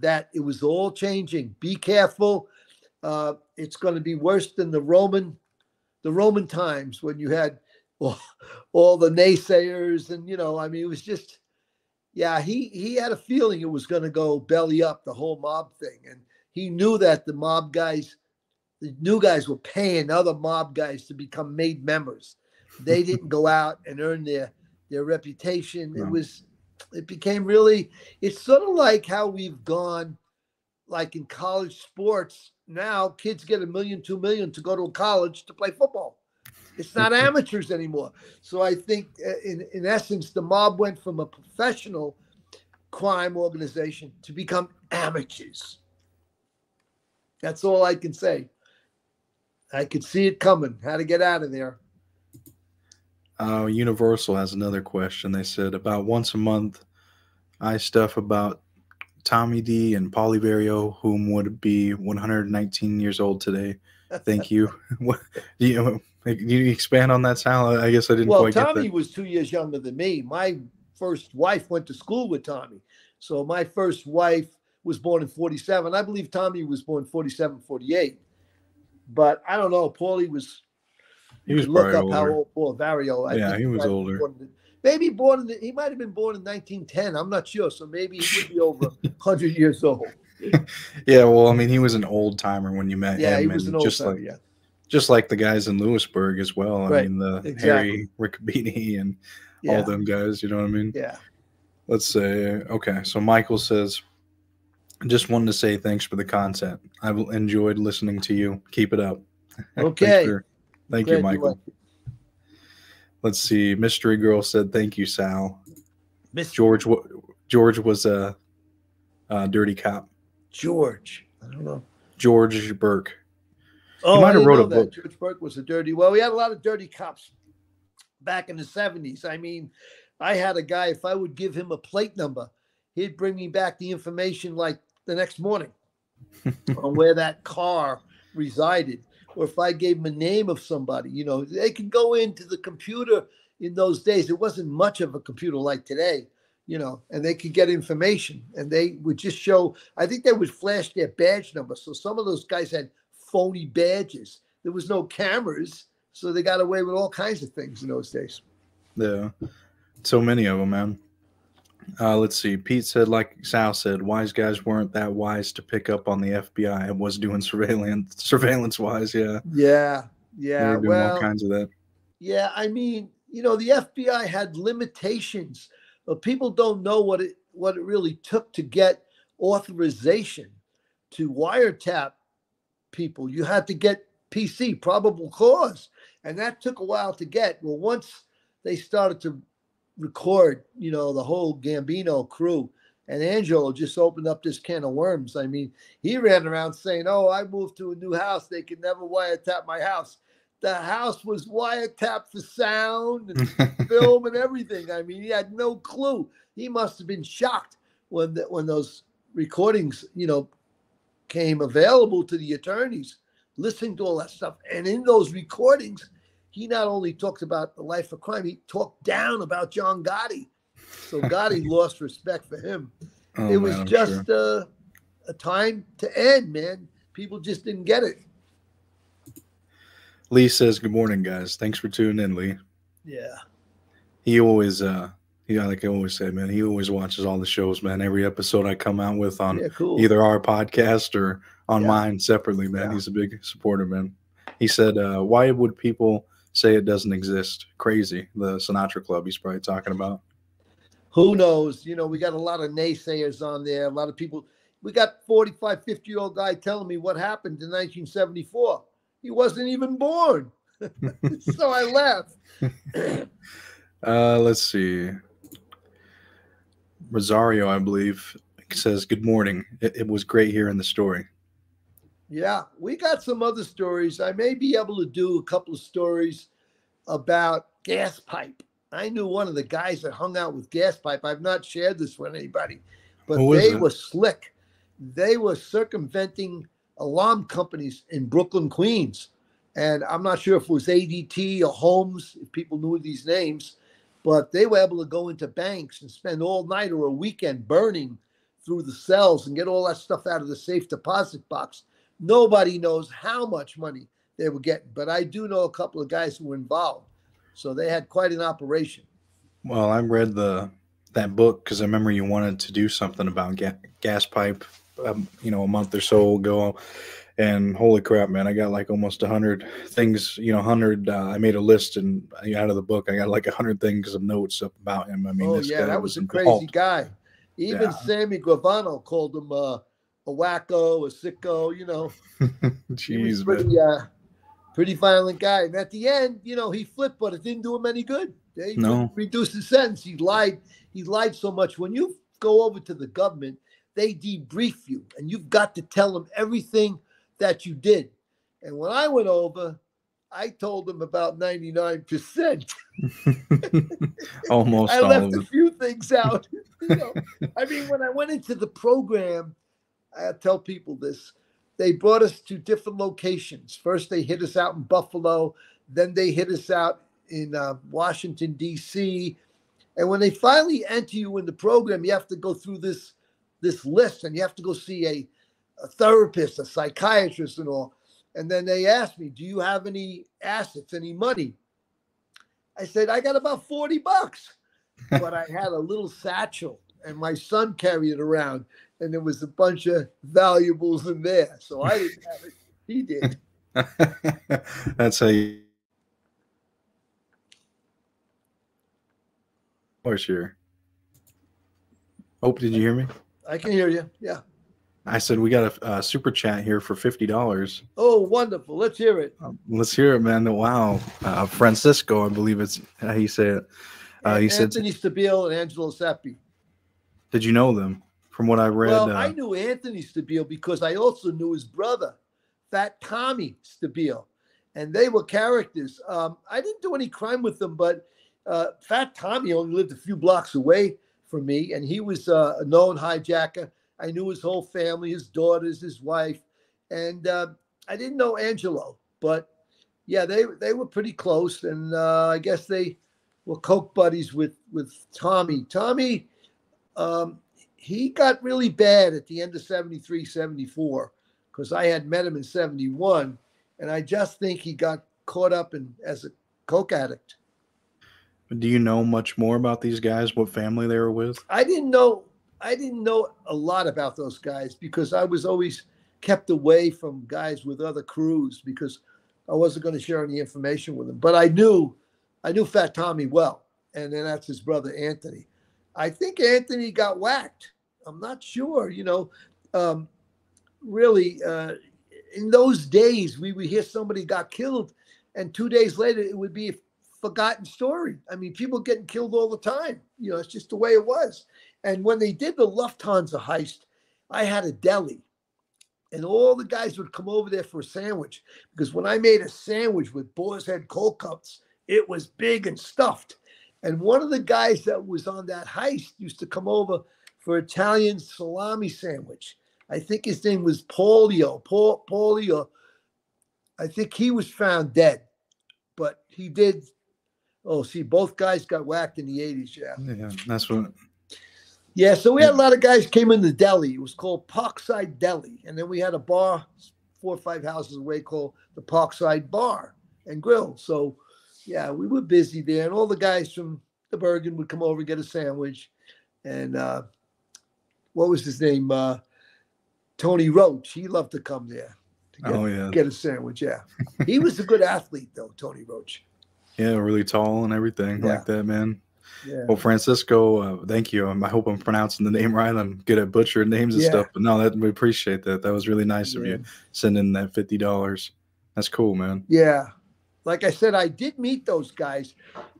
that it was all changing. Be careful. Uh, it's going to be worse than the Roman, the Roman times when you had all, all the naysayers, and you know, I mean, it was just, yeah, he he had a feeling it was going to go belly up, the whole mob thing, and he knew that the mob guys, the new guys, were paying other mob guys to become made members. They didn't go out and earn their their reputation. It was, it became really, it's sort of like how we've gone, like in college sports now kids get a million, two million to go to a college to play football. It's not amateurs anymore. So I think, uh, in, in essence, the mob went from a professional crime organization to become amateurs. That's all I can say. I could see it coming. How to get out of there. Uh, Universal has another question. They said about once a month, I stuff about Tommy D and Paulie Vario, whom would be 119 years old today. Thank you. do you, you expand on that, Sal? I guess I didn't well, Tommy was two years younger than me. My first wife went to school with Tommy. So my first wife was born in 47. I believe Tommy was born 47, 48. But I don't know. Paulie was. He was look up older. how old Paul Vario. I yeah, he was older. Maybe born in the, he might have been born in 1910. I'm not sure. So maybe he would be over 100 years old. yeah, well, I mean, he was an old timer when you met yeah, him. he was an old just timer, like, yeah. Just like the guys in Lewisburg as well. I right. mean, the exactly. Harry Riccobene and yeah. all them guys. You know what I mean? Yeah. Let's say okay. So Michael says, just wanted to say thanks for the content. I've enjoyed listening to you. Keep it up. Okay. for, thank you, Michael. You Let's see. Mystery Girl said, "Thank you, Sal." Mystery. George, George was a, a, dirty cop. George, I don't know. George Burke. Oh, he might have wrote a book. George Burke was a dirty. Well, we had a lot of dirty cops back in the seventies. I mean, I had a guy. If I would give him a plate number, he'd bring me back the information like the next morning on where that car resided or if I gave them a name of somebody, you know, they could go into the computer in those days. It wasn't much of a computer like today, you know, and they could get information and they would just show, I think they would flash their badge number. So some of those guys had phony badges. There was no cameras. So they got away with all kinds of things in those days. Yeah. So many of them, man. Uh, let's see. Pete said, like Sal said, wise guys weren't that wise to pick up on the FBI and was doing surveillance, surveillance wise. Yeah. Yeah. Yeah. They were doing well, all kinds of that. Yeah, I mean, you know, the FBI had limitations, but people don't know what it what it really took to get authorization to wiretap people. You had to get PC, probable cause, and that took a while to get. Well, once they started to record, you know, the whole Gambino crew, and Angelo just opened up this can of worms. I mean, he ran around saying, "Oh, I moved to a new house. They could never wiretap my house." the house was wiretapped for sound and film and everything. I mean, he had no clue. He must have been shocked when the, when those recordings, you know, came available to the attorneys, listening to all that stuff. And in those recordings, he not only talked about the life of crime, he talked down about John Gotti. So Gotti lost respect for him. Oh, it was man, just sure. uh, a time to end, man. People just didn't get it. Lee says, "Good morning, guys. Thanks for tuning in, Lee. Yeah. He always, uh, he like I always say, man. He always watches all the shows, man. Every episode I come out with on Yeah, cool. either our podcast or on Yeah. mine separately, man. Yeah. He's a big supporter, man. He said, uh, "Why would people say it doesn't exist? Crazy." The Sinatra Club. He's probably talking about. who knows you know we got a lot of naysayers on there a lot of people we got 45 50 year old guy telling me what happened in 1974 he wasn't even born so i laughed Uh, let's see. Rosario, I believe, says, "Good morning. It, it was great hearing the story." Yeah we got some other stories. I may be able to do a couple of stories about gas pipe. I knew one of the guys that hung out with gas pipe. I've not shared this with anybody but Who they were slick. They were circumventing alarm companies in brooklyn queens. And i'm not sure if it was adt or holmes if people knew these names but they were able to go into banks and spend all night or a weekend burning through the cells and get all that stuff out of the safe deposit box nobody knows how much money they were getting but i do know a couple of guys who were involved so they had quite an operation Well, I read the that book because I remember you wanted to do something about ga- gas pipe, um, you know, a month or so ago. And holy crap, man! I got like almost a hundred things. You know, hundred. Uh, I made a list, and out of the book, I got like a hundred things of notes up about him. I mean, oh this yeah guy that was a crazy guy even Yeah. sammy gravano called him uh, a wacko a sicko you know he was Jeez, man. pretty uh, pretty violent guy and at the end you know he flipped but it didn't do him any good they No. reduced his sentence he lied he lied so much when you go over to the government they debrief you and you've got to tell them everything that you did and when i went over i told them about 99% Almost I left a few things out. you know. I mean, when I went into the program, I tell people this. They brought us to different locations. First, they hit us out in Buffalo. Then they hit us out in uh, Washington D.C. And when they finally enter you in the program, you have to go through this this list, and you have to go see a, a therapist, a psychiatrist, and all. And then they asked me, "Do you have any assets, any money?" I said, "I got about forty bucks." but I had a little satchel and my son carried it around and there was a bunch of valuables in there. So I didn't have it. He did. That's how you. Oh, sure. Hope, did you hear me? I can hear you. Yeah. I said we got a, uh super chat here for fifty dollars. Oh, wonderful. Let's hear it. Um, let's hear it, man. Wow, uh, Francisco, I believe it's how you say it. Uh, he said, Anthony Stabile and Angelo Sepe. "Did you know them?" From what I read, Well, uh, I knew Anthony Stabile because I also knew his brother, Fat Tommy Stabile, and they were characters. Um, I didn't do any crime with them, but uh, Fat Tommy only lived a few blocks away from me, and he was uh, a known hijacker. I knew his whole family, his daughters, his wife, and uh, I didn't know Angelo, but yeah, they they were pretty close, and uh, I guess they were coke buddies with with Tommy. Tommy. Um, he got really bad at the end of 73, 74, because I had met him in 71. And I just think he got caught up in as a coke addict. Do you know much more about these guys? What family they were with? I didn't know. I didn't know a lot about those guys because I was always kept away from guys with other crews because I wasn't going to share any information with them. But I knew, I knew Fat Tommy well, and then that's his brother Anthony. I think Anthony got whacked. I'm not sure. You know, um, really, uh, in those days, we would hear somebody got killed, and two days later, it would be a forgotten story. I mean, people getting killed all the time. You know, it's just the way it was. And when they did the Lufthansa heist, I had a deli and all the guys would come over there for a sandwich because when I made a sandwich with boar's head cold cuts, it was big and stuffed. And one of the guys that was on that heist used to come over for Italian salami sandwich. I think his name was Paulio. Paul Paulio. I think he was found dead, but he did. Oh, see, both guys got whacked in the 80s. Yeah. Yeah, that's what yeah, so we had a mm. lot of guys came in the deli. It was called Parkside Deli, and then we had a bar four or five houses away called the Parkside Bar and Grill. So, yeah, we were busy there, and all the guys from the Bergin would come over and get a sandwich. And uh, what was his name? Uh, Tony Roach. He loved to come there to get, Oh, yeah. get a sandwich. Yeah, he was a good athlete though, Tony Roach. yeah, really tall and everything Yeah. like that, man. Yeah. Well, Francisco, uh, thank you. Um, I hope I'm pronouncing the name right. I'm good at butchering names and Yeah. stuff, but no, that we appreciate that. That was really nice of Yeah. you sending that fifty dollars. That's cool, man. Yeah. Like I said, I did meet those guys,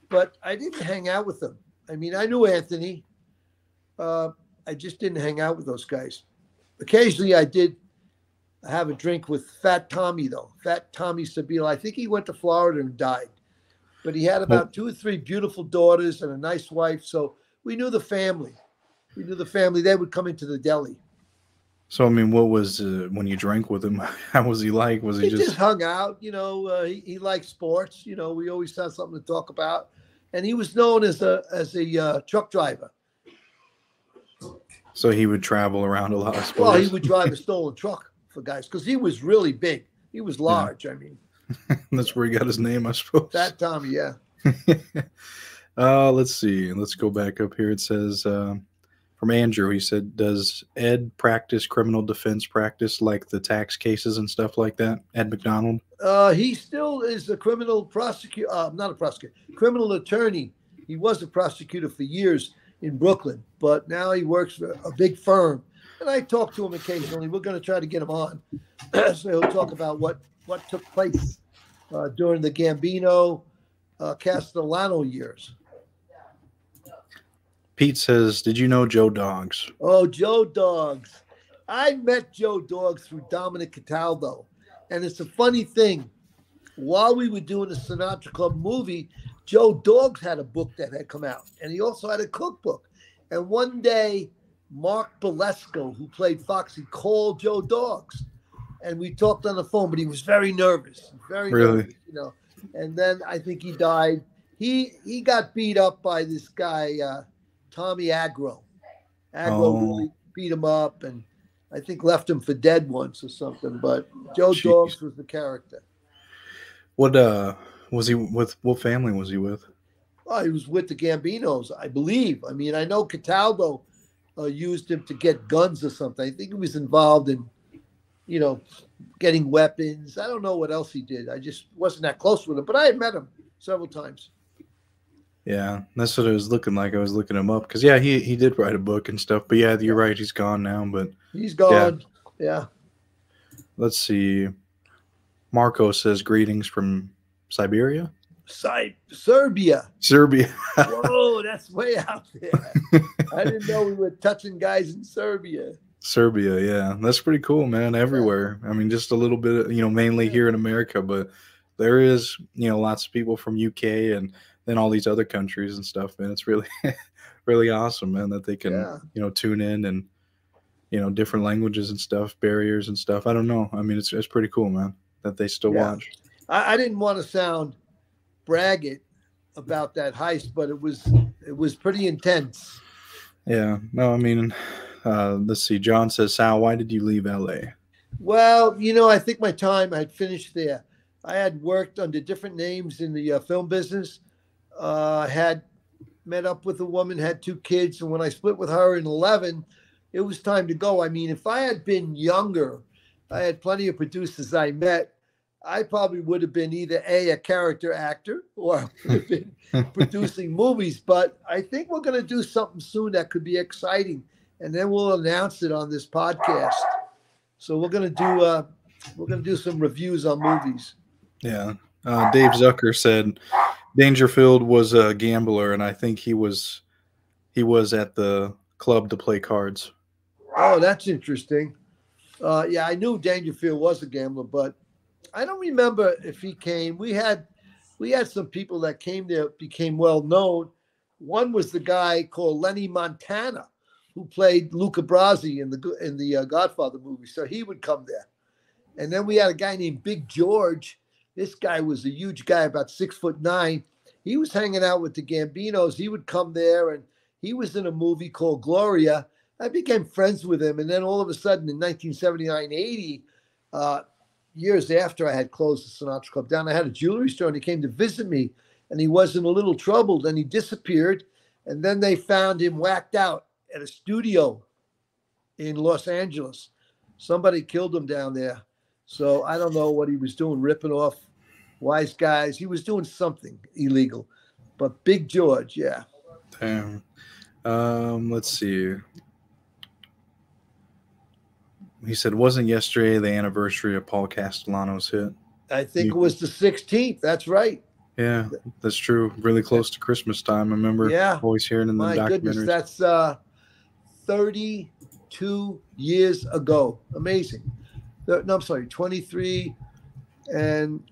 but I didn't hang out with them. I mean, I knew Anthony. Uh, I just didn't hang out with those guys. Occasionally, I did have a drink with Fat Tommy, though. Fat Tommy Stabile. I think he went to Florida and died. But he had about two or three beautiful daughters and a nice wife. So we knew the family. We knew the family. They would come into the deli. So, I mean, what was uh, when you drank with him? How was he like? Was he he just, just hung out. You know, uh, he, he liked sports. You know, we always had something to talk about. And he was known as a as a uh, truck driver. so he would travel around a lot? I suppose. Well, he would drive a stolen truck for guys because he was really big. He was large. I mean, That's where he got his name, I suppose. that Tommy, yeah. uh, let's see. Let's go back up here. It says uh, from Andrew. He said, "Does Ed practice criminal defense practice like the tax cases and stuff like that?" Ed McDonald. Uh, he still is a criminal prosecutor. Uh, not a prosecutor, criminal attorney. He was a prosecutor for years in Brooklyn, but now he works for a big firm. And I talk to him occasionally. We're going to try to get him on, so he'll talk about what what took place uh, during the Gambino uh, Castellano years. Pete says, "Did you know Joe Dogs?" Oh, Joe Dogs. I met Joe Dogs through Dominic Cataldo. And it's a funny thing. While we were doing the Sinatra Club movie, Joe Dogs had a book that had come out. And he also had a cookbook. And one day, Mark Balesco, who played Foxy, called Joe Dogs. And we talked on the phone, but he was very nervous. Very Really? nervous, you know. And then I think he died. He he got beat up by this guy, uh, Tommy Agro. Agro Oh. really beat him up and I think left him for dead once or something. But Joe Jeez. Dogs was the character. What uh was he with? What family was he with? Oh, he was with the Gambinos, I believe. I mean, I know Cataldo uh, used him to get guns or something. I think he was involved in, you know, getting weapons. I don't know what else he did. I just wasn't that close with him, but I had met him several times. Yeah, that's what it was looking like. I was looking him up because yeah, he he did write a book and stuff. But yeah, you're right. He's gone now. But He's gone. Yeah. let's see. Marco says greetings from Siberia, Si- Serbia. Serbia. Whoa, that's way out there. I didn't know we were touching guys in Serbia. Serbia, yeah, that's pretty cool, man. Everywhere. I mean, just a little bit, you know, mainly here in America, but there is, you know, lots of people from UK and then all these other countries and stuff, man. It's really, really awesome, man, that they can, Yeah. you know, tune in and, you know, different languages and stuff, barriers and stuff. I don't know. I mean, it's it's pretty cool, man, that they still Yeah. watch. I, I didn't want to sound braggart about that heist, but it was it was pretty intense. Yeah. No, I mean, uh, let's see. John says, Sal, why did you leave LA? Well, you know, I think my time I had finished there. I had worked under different names in the uh, film business. Uh, had met up with a woman, had two kids, and when I split with her in 11, it was time to go. I mean, if I had been younger, I had plenty of producers I met. I probably would have been either a a character actor or producing movies. But I think we're going to do something soon that could be exciting, and then we'll announce it on this podcast. So we're going to do uh, we're going to do some reviews on movies. Yeah. Uh, Dave Zucker said Dangerfield was a gambler, and I think he was he was at the club to play cards. Oh, that's interesting. Uh, yeah, I knew Dangerfield was a gambler, but I don't remember if he came. We had we had some people that came there became well known. One was the guy called Lenny Montana, who played Luca Brasi in the in the uh, Godfather movie. So he would come there, and then we had a guy named Big George. This guy was a huge guy, about six foot nine. He was hanging out with the Gambinos. He would come there, and he was in a movie called Gloria. I became friends with him, and then all of a sudden, in 1979, 80, uh, years after I had closed the Sinatra Club down, I had a jewelry store, and he came to visit me, and he was in a little trouble, and he disappeared, and then they found him whacked out at a studio in Los Angeles. Somebody killed him down there. So I don't know what he was doing, ripping off wise guys. He was doing something illegal. But Big George, yeah. Damn. Um, let's see. He said, wasn't yesterday the anniversary of Paul Castellano's hit? I think it was the 16th. That's right. Yeah, that's true. Really close to Christmas time. I remember Yeah. always hearing in the My goodness, documentaries. that's uh, 32 years ago. Amazing. No, I'm sorry, 23 and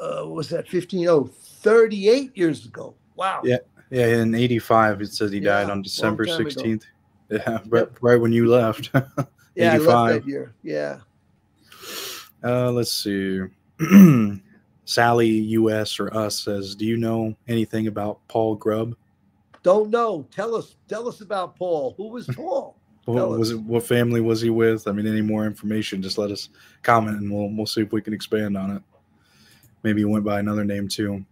uh, what was that 15? Oh, 38 years ago. Wow. Yeah. yeah, in 85, it says he Yeah, died on December time ago. 16th. Yeah, right, right when you left. Yeah, I 85. left that year. Yeah. Uh, let's see. Sally US or us says, "Do you know anything about Paul Grubb? Don't know. Tell us. Tell us about Paul. Who was Paul? What was it? What family was he with? I mean, any more information? Just let us comment, and we'll we'll see if we can expand on it. Maybe he went by another name too.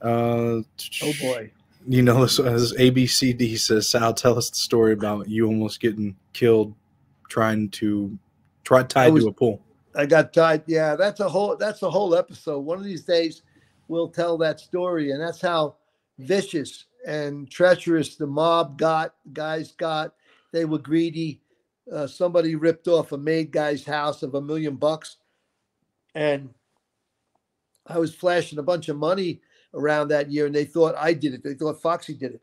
Uh, Oh boy. You know, this as ABCD says, Sal, tell us the story about you almost getting killed trying to try tied was- to a pole. I got tied. Yeah, that's a whole that's a whole episode. One of these days we'll tell that story. And that's how vicious and treacherous the mob got, guys got. They were greedy. Uh, somebody ripped off a made guy's house of a million bucks. And I was flashing a bunch of money around that year, and they thought I did it. They thought Foxy did it.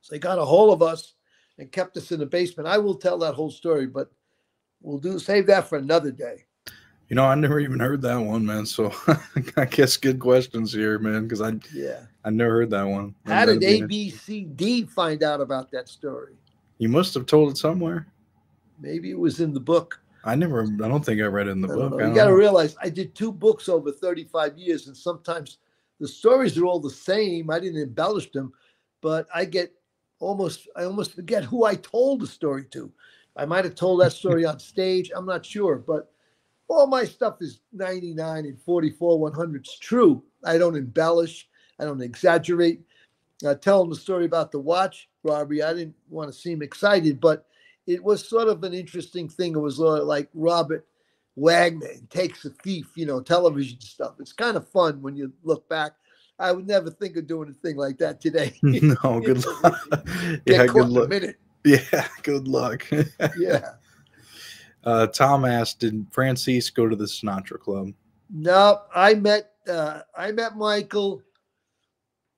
So they got a hold of us and kept us in the basement. I will tell that whole story, but we'll do save that for another day. You know, I never even heard that one, man. So I guess good questions here, man, because I Yeah. I never heard that one. How did ABCD find out about that story? You must have told it somewhere. Maybe it was in the book. I never. I don't think I read it in the book. You got to realize I did two books over 35 years, and sometimes the stories are all the same. I didn't embellish them, but I get almost I almost forget who I told the story to. I might have told that story on stage. I'm not sure, but all my stuff is 99 and 44 100s true. I don't embellish. I don't exaggerate. Uh, telling the story about the watch robbery, I didn't want to seem excited, but it was sort of an interesting thing. It was like Robert Wagner takes a thief, you know, television stuff. It's kind of fun when you look back. I would never think of doing a thing like that today. no, good luck. Yeah, good luck. minute. Yeah, good luck. Yeah. uh, Tom asked, "Did Francis go to the Sinatra Club?" No, I met uh, I met Michael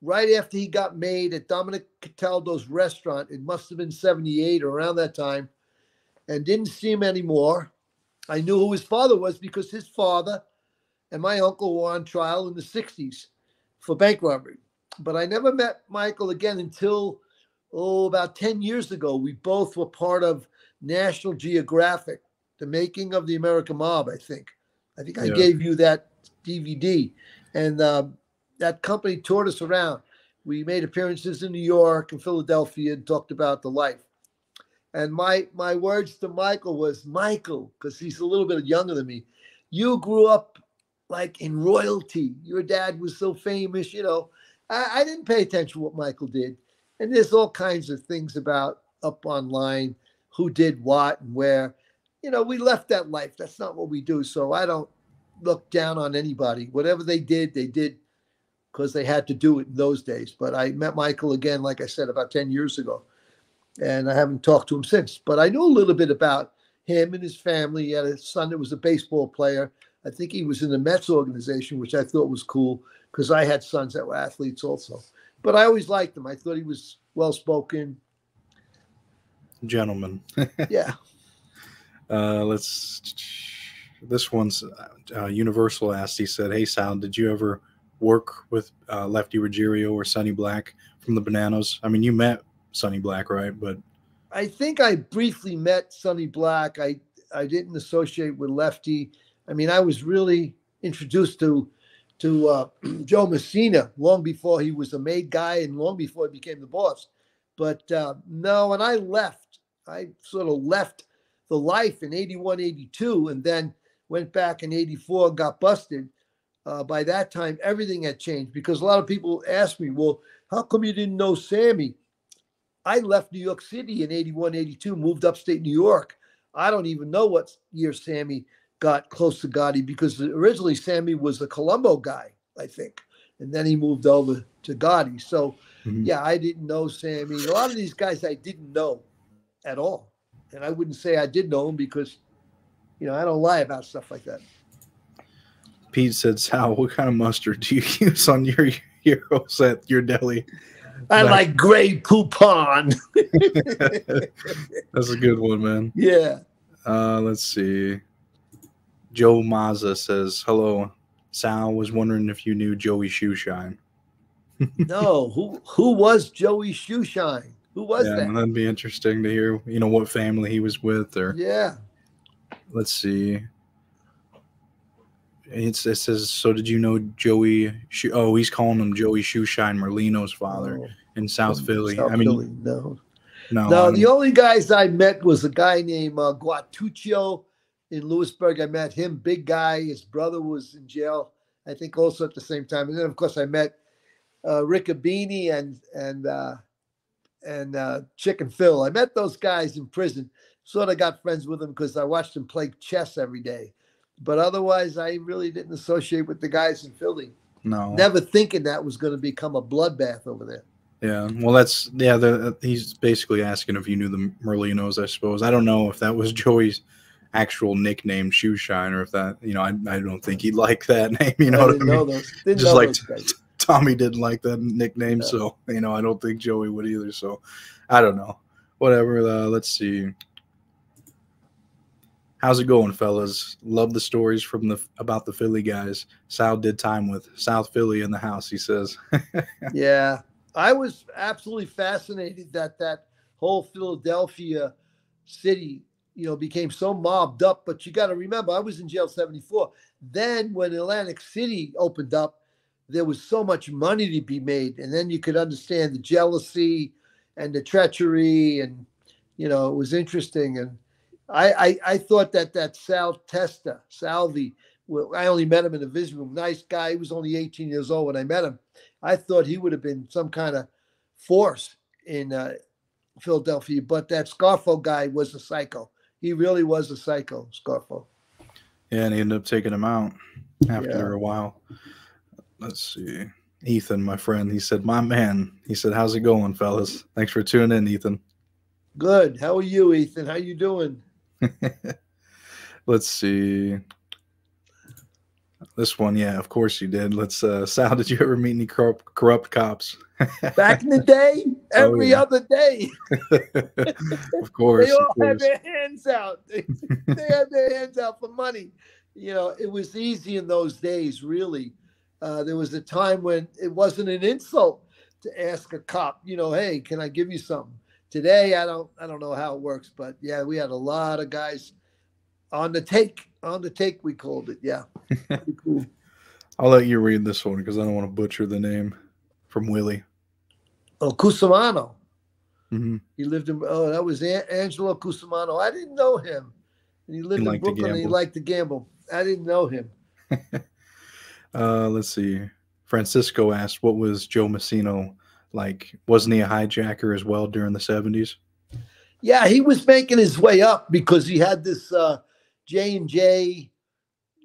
right after he got made at Dominic Cataldo's restaurant. It must have been 78 or around that time, and didn't see him anymore. I knew who his father was because his father and my uncle were on trial in the 60s for bank robbery. But I never met Michael again until oh about 10 years ago. We both were part of National Geographic, the making of the American mob, I think. I think I Yeah. gave you that DVD, and um, that company toured us around. We made appearances in New York and Philadelphia and talked about the life. And my my words to Michael was, Michael, because he's a little bit younger than me. You grew up like in royalty. Your dad was so famous, you know, I, I didn't pay attention to what Michael did. And there's all kinds of things about up online who did what and where. You know, we left that life. That's not what we do. So I don't look down on anybody. Whatever they did, they did because they had to do it in those days. But I met Michael again, like I said, about 10 years ago. And I haven't talked to him since. But I knew a little bit about him and his family. He had a son that was a baseball player. I think he was in the Mets organization, which I thought was cool because I had sons that were athletes also. But I always liked him. I thought he was well spoken. Gentleman. yeah. Uh, let's. This one's uh, Universal asked. He said, "Hey Sal, did you ever work with uh, Lefty Ruggiero or Sonny Black from the Bonannos? I mean, you met Sonny Black, right? But I think I briefly met Sonny Black. I I didn't associate with Lefty. I mean, I was really introduced to to uh, Joe Massino long before he was a made guy and long before he became the boss. But uh, no, and I left, I sort of left the life in 81, 82, and then went back in 84 got busted. Uh, by that time, everything had changed because a lot of people asked me, well, how come you didn't know Sammy? I left New York City in 81, 82, moved upstate New York. I don't even know what year Sammy got close to Gotti because originally Sammy was the Colombo guy, I think, and then he moved over to Gotti. So, mm-hmm. yeah, I didn't know Sammy. A lot of these guys I didn't know at all, and I wouldn't say I did know them because, you know, I don't lie about stuff like that. Pete said, "Sal, what kind of mustard do you use on your gyros at your deli?" I like Grey Poupon. That's a good one, man. Yeah. Uh, let's see. Joe Mazza says, "Hello, Sal. Was wondering if you knew Joey Shoeshine." no, who who was Joey Shoeshine? Who was yeah, that? That'd be interesting to hear. You know what family he was with, or yeah. Let's see. It's, it says, so did you know Joey? oh, he's calling him Joey Shoeshine Merlino's father oh, in South Philly. South I mean, Philly, no, no. No, the only guys I met was a guy named uh, Guatuccio in Lewisburg. I met him, big guy. His brother was in jail, I think, also at the same time. And then, of course, I met uh, Riccobene and and uh, and uh, Chicken Phil. I met those guys in prison. Sort of got friends with them because I watched them play chess every day. But otherwise, I really didn't associate with the guys in Philly. No, never thinking that was going to become a bloodbath over there. Yeah, well, that's yeah. The, he's basically asking if you knew the Merlinos. I suppose I don't know if that was Joey's actual nickname Shoeshine, or if that you know I, I don't think he'd like that name. You know I what I mean? Just like Tommy didn't like that nickname, yeah. so you know I don't think Joey would either. So I don't know. Whatever. Uh, let's see. How's it going, fellas? Love the stories from the about the Philly guys. Sal did time with South Philly in the house. He says. yeah, I was absolutely fascinated that that whole Philadelphia city you know, became so mobbed up. But you got to remember, I was in jail 74. Then when Atlantic City opened up, there was so much money to be made. And then you could understand the jealousy and the treachery. And, you know, it was interesting. And I, I, I thought that that Sal Testa, Salvi, well, I only met him in the visit room. Nice guy. He was only 18 years old when I met him. I thought he would have been some kind of force in uh, Philadelphia, but that Scarfo guy was a psycho he really was a psycho, Scarfo. Yeah, and he ended up taking him out after yeah. a while. Let's see. Ethan, my friend, he said, My man, he said, How's it going, fellas? Thanks for tuning in, Ethan. Good. How are you, Ethan? How you doing? Let's see. This one, yeah, of course you did. Let's uh Sal, did you ever meet any corrupt, corrupt cops? Back in the day, oh, every oh, yeah. other day. of course. they all course. had their hands out. They, they had their hands out for money. You know, it was easy in those days, really. Uh, there was a time when it wasn't an insult to ask a cop, you know, hey, can I give you something? Today, I don't, I don't know how it works, but yeah, we had a lot of guys on the take. On the take, we called it. Yeah, cool. I'll let you read this one because I don't want to butcher the name from Willie. Oh, Cusimano. Mm-hmm. He lived in. Oh, that was Angelo Cusimano. I didn't know him. And he lived he in Brooklyn. and He liked to gamble. I didn't know him. uh, let's see. Francisco asked, "What was Joe Massino like? Wasn't he a hijacker as well during the '70s?" Yeah, he was making his way up because he had this uh, J and J,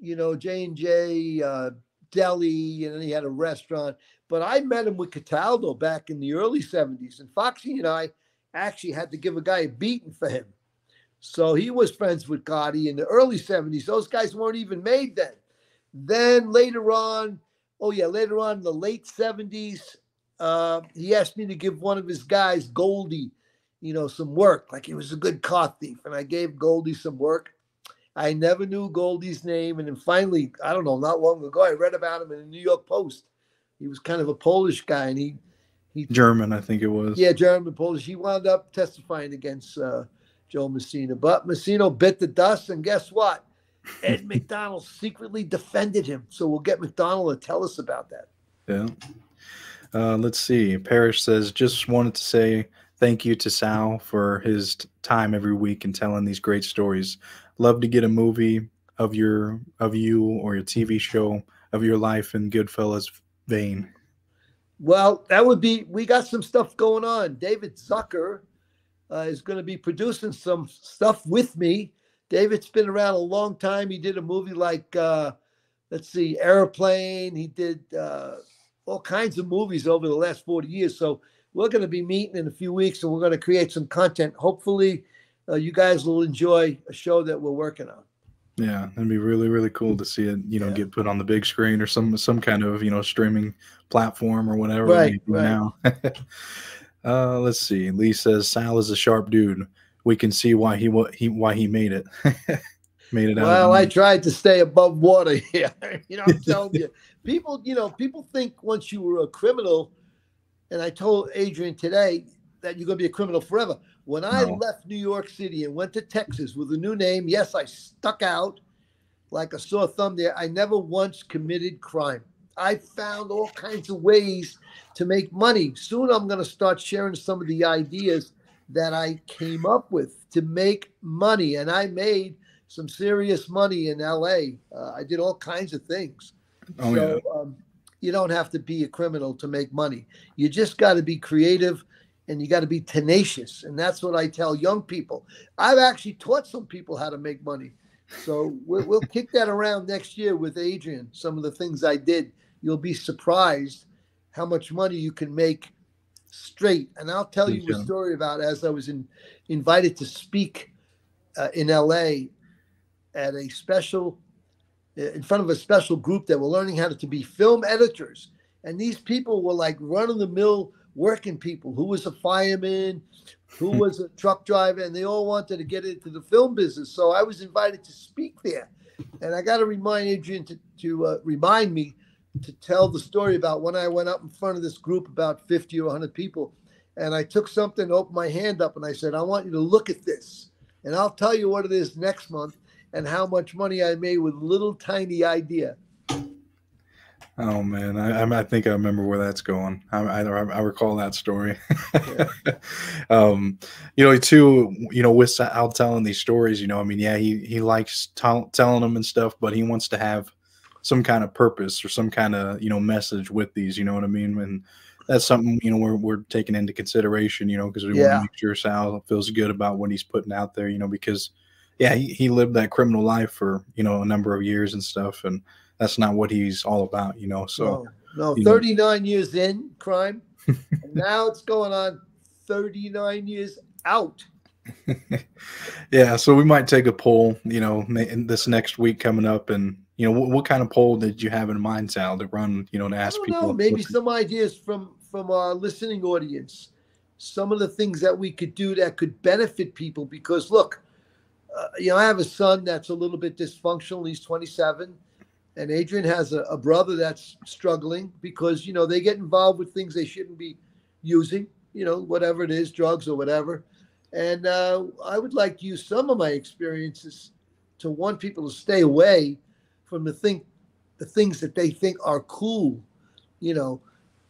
you know, J and J uh, deli, and then he had a restaurant. But I met him with Cataldo back in the early '70s, and Foxy and I actually had to give a guy a beating for him. So he was friends with Gotti in the early 70s. Those guys weren't even made then. Then later on, oh yeah, later on in the late 70s, uh, he asked me to give one of his guys, Goldie, you know, some work. Like he was a good car thief. And I gave Goldie some work. I never knew Goldie's name. And then finally, I don't know, not long ago, I read about him in the New York Post. He was kind of a Polish guy and he, he German, I think it was. Yeah, German Polish. He wound up testifying against uh, Joe Massino. But Massino bit the dust, and guess what? Ed McDonald secretly defended him. So we'll get McDonald to tell us about that. Yeah. Uh, let's see. Parrish says, just wanted to say thank you to Sal for his time every week and telling these great stories. Love to get a movie of your of you or your TV show of your life in Goodfellas vein. Well, that would be. We got some stuff going on. David Zucker uh, is going to be producing some stuff with me. David's been around a long time. He did a movie like, uh, let's see, Airplane. He did uh, all kinds of movies over the last 40 years. So we're going to be meeting in a few weeks and we're going to create some content. Hopefully, uh, you guys will enjoy a show that we're working on. Yeah, it'd be really, really cool to see it, you know, yeah. get put on the big screen or some some kind of, you know, streaming platform or whatever. Right, right. Now. Uh, let's see. Lee says Sal is a sharp dude. We can see why he he why he made it. made it out. Well, I tried to stay above water here. you know, I'm telling you, people. You know, people think once you were a criminal, and I told Adrian today that you're going to be a criminal forever. When I no. left New York City and went to Texas with a new name, yes, I stuck out like a sore thumb there. I never once committed crime. I found all kinds of ways to make money. Soon I'm going to start sharing some of the ideas that I came up with to make money. And I made some serious money in LA. Uh, I did all kinds of things. Oh, so yeah. um, you don't have to be a criminal to make money. You just got to be creative and you got to be tenacious. And that's what I tell young people. I've actually taught some people how to make money. So we'll, we'll kick that around next year with Adrian, some of the things I did you'll be surprised how much money you can make straight. And I'll tell you a story about as I was in, invited to speak uh, in LA at a special, uh, in front of a special group that were learning how to, to be film editors. And these people were like run of the mill working people who was a fireman, who was a truck driver, and they all wanted to get into the film business. So I was invited to speak there. And I got to remind Adrian to, to uh, remind me to tell the story about when I went up in front of this group, about 50 or 100 people, and I took something, opened my hand up, and I said, I want you to look at this. And I'll tell you what it is next month and how much money I made with little tiny idea. Oh man, I, I think I remember where that's going. I, I, I recall that story. Yeah. um, you know, too. You know, with Al telling these stories, you know, I mean, yeah, he he likes telling them and stuff, but he wants to have some kind of purpose or some kind of you know message with these you know what i mean and that's something you know we're, we're taking into consideration you know because we yeah. want to make sure sal feels good about what he's putting out there you know because yeah he, he lived that criminal life for you know a number of years and stuff and that's not what he's all about you know so no, no 39 know. years in crime and now it's going on 39 years out yeah so we might take a poll you know this next week coming up and you know, what, what, kind of poll did you have in mind, Sal, to run, you know, to ask people? Know, maybe some ideas from from our listening audience. Some of the things that we could do that could benefit people because look, uh, you know, I have a son that's a little bit dysfunctional. He's 27, and Adrian has a, a brother that's struggling because you know they get involved with things they shouldn't be using. You know, whatever it is, drugs or whatever. And uh, I would like to use some of my experiences to want people to stay away from the thing, the things that they think are cool. You know,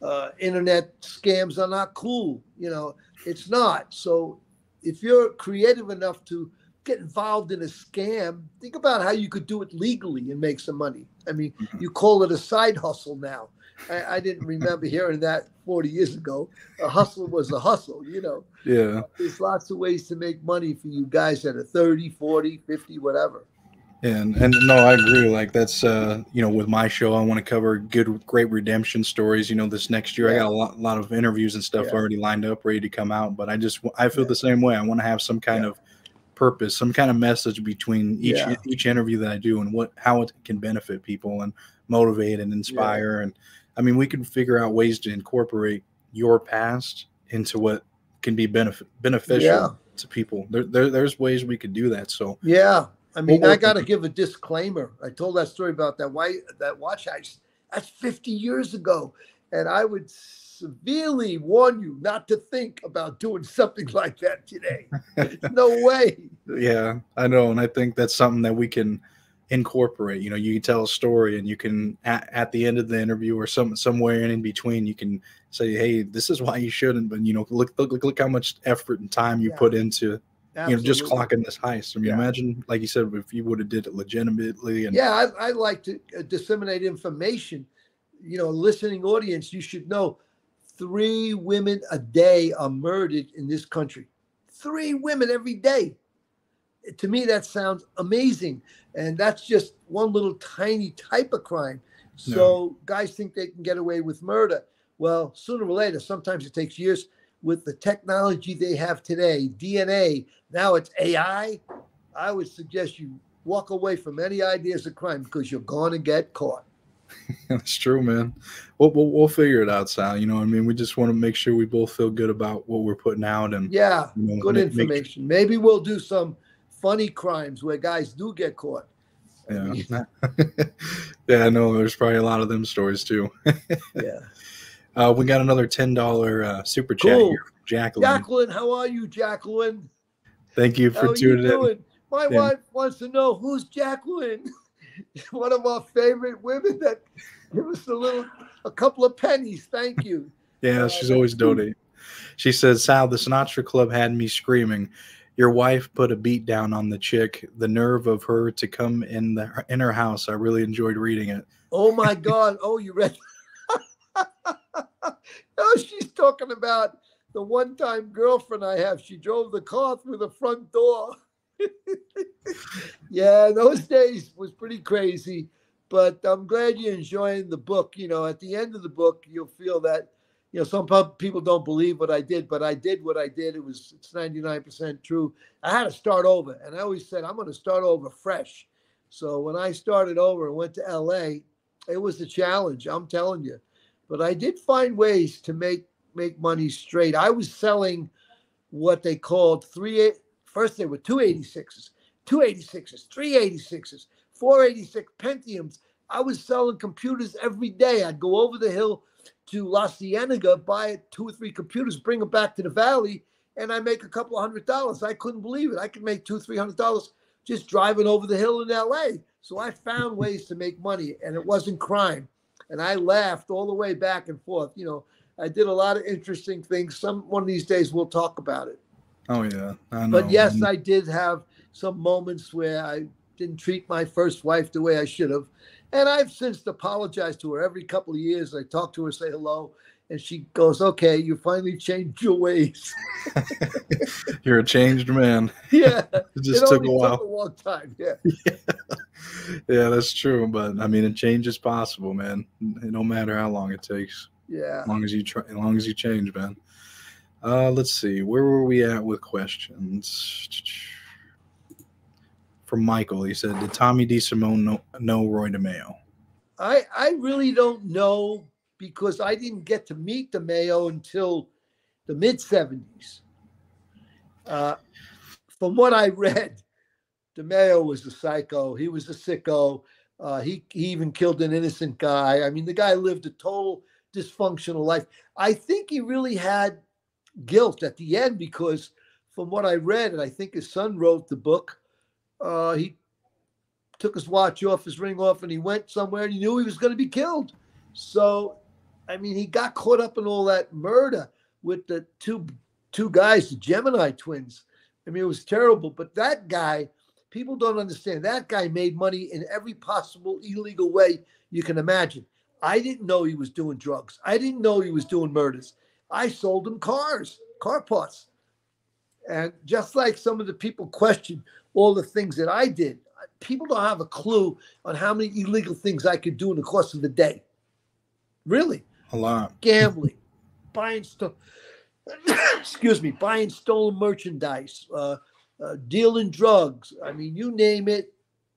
uh, internet scams are not cool. You know, it's not. So if you're creative enough to get involved in a scam, think about how you could do it legally and make some money. I mean, Mhm. you call it a side hustle now. I, I didn't remember hearing that 40 years ago. A hustle was a hustle, you know. Yeah. There's lots of ways to make money for you guys that are 30, 40, 50, whatever. And and no, I agree. Like that's uh, you know, with my show, I want to cover good, great redemption stories. You know, this next year, I got a lot, lot of interviews and stuff Yeah. already lined up, ready to come out. But I just, I feel Yeah. the same way. I want to have some kind Yeah. of purpose, some kind of message between each Yeah. each interview that I do, and what how it can benefit people and motivate and inspire. And I mean, we can figure out ways to incorporate your past into what can be benefit beneficial Yeah. to people. There, there, there's ways we could do that. So Yeah. I mean, I got to give a disclaimer. I told that story about that white that watch heist. That's 50 years ago, and I would severely warn you not to think about doing something like that today. no way. Yeah, I know, and I think that's something that we can incorporate. You know, you can tell a story, and you can at, at the end of the interview or some somewhere in between, you can say, "Hey, this is why you shouldn't." But you know, look look look, look how much effort and time you Yeah. put into you know just clocking this heist. I mean, Yeah. imagine, like you said, if you would have did it legitimately and Yeah, I, I like to uh, disseminate information. You know, listening audience, you should know three women a day are murdered in this country. Three women every day. To me, that sounds amazing. And that's just one little tiny type of crime. So guys think they can get away with murder. Well, sooner or later, sometimes it takes years with the technology they have today, DNA, now it's AI. I would suggest you walk away from any ideas of crime because you're going to get caught. That's true, man. We'll, we'll we'll figure it out, Sal. You know, what I mean, we just want to make sure we both feel good about what we're putting out, and Yeah, you know, good make- make- information. Maybe we'll do some funny crimes where guys do get caught. I yeah, mean, yeah. I know. There's probably a lot of them stories too. yeah. Uh, we got another ten dollar uh, super chat Cool. here, Jacqueline. Jacqueline, how are you, Jacqueline? Thank you How for you tuning in. doing? My Yeah. wife wants to know who's Jacqueline. One of our favorite women that give us a little, a couple of pennies. Thank you. Yeah, Uh, she's always donating. She says, "Sal, the Sinatra Club had me screaming. Your wife put a beat down on the chick. The nerve of her to come in the in her house. I really enjoyed reading it. Oh my God. Oh, you read? oh, she's talking about the one time girlfriend I have. She drove the car through the front door. yeah, those days was pretty crazy. But I'm glad you're enjoying the book. You know, at the end of the book, you'll feel that, you know, some people don't believe what I did, but I did what I did. It was it's 99% true. I had to start over. And I always said, I'm going to start over fresh. So when I started over and went to LA, it was a challenge i'm telling you but i did find ways to make make money straight i was selling what they called three first they were 286s 286s 386s 486 pentiums i was selling computers every day i'd go over the hill to la cienega buy two or three computers bring them back to the valley and i make a couple of hundred dollars i couldn't believe it i could make two three hundred dollars just driving over the hill in la so I found ways to make money and it wasn't crime. And I laughed all the way back and forth. You know, I did a lot of interesting things. Some one of these days we'll talk about it. Oh yeah, I know. But yes, mm. I did have some moments where I didn't treat my first wife the way I should have. And I've since apologized to her every couple of years. I talk to her, say hello, and she goes, Okay, you finally changed your ways. you're a changed man. yeah. It It just took only a while. took a long time. Yeah. yeah, that's true. But I mean, a change is possible, man. No matter how long it takes. Yeah. as long as you try as long as you change man uh let's see where were we at with questions from michael he said did tommy DeSimone know, know roy DeMeo? I I really don't know because I didn't get to meet DeMeo until the mid '70s. Uh, from what I read, DeMeo was a psycho. He was a sicko. Uh, he he even killed an innocent guy. I mean, the guy lived a total dysfunctional life. I think he really had guilt at the end because, from what I read, and I think his son wrote the book, uh, he took his watch off, his ring off, and he went somewhere and he knew he was going to be killed. So, I mean, he got caught up in all that murder with the two two guys, the Gemini twins. I mean, it was terrible. But that guy, people don't understand. That guy made money in every possible illegal way you can imagine. I didn't know he was doing drugs. I didn't know he was doing murders. I sold them cars, car parts. And just like some of the people question all the things that I did, people don't have a clue on how many illegal things I could do in the course of the day. Really? A lot. Gambling, buying stuff. excuse me, buying stolen merchandise, uh, uh, dealing drugs. I mean, you name it.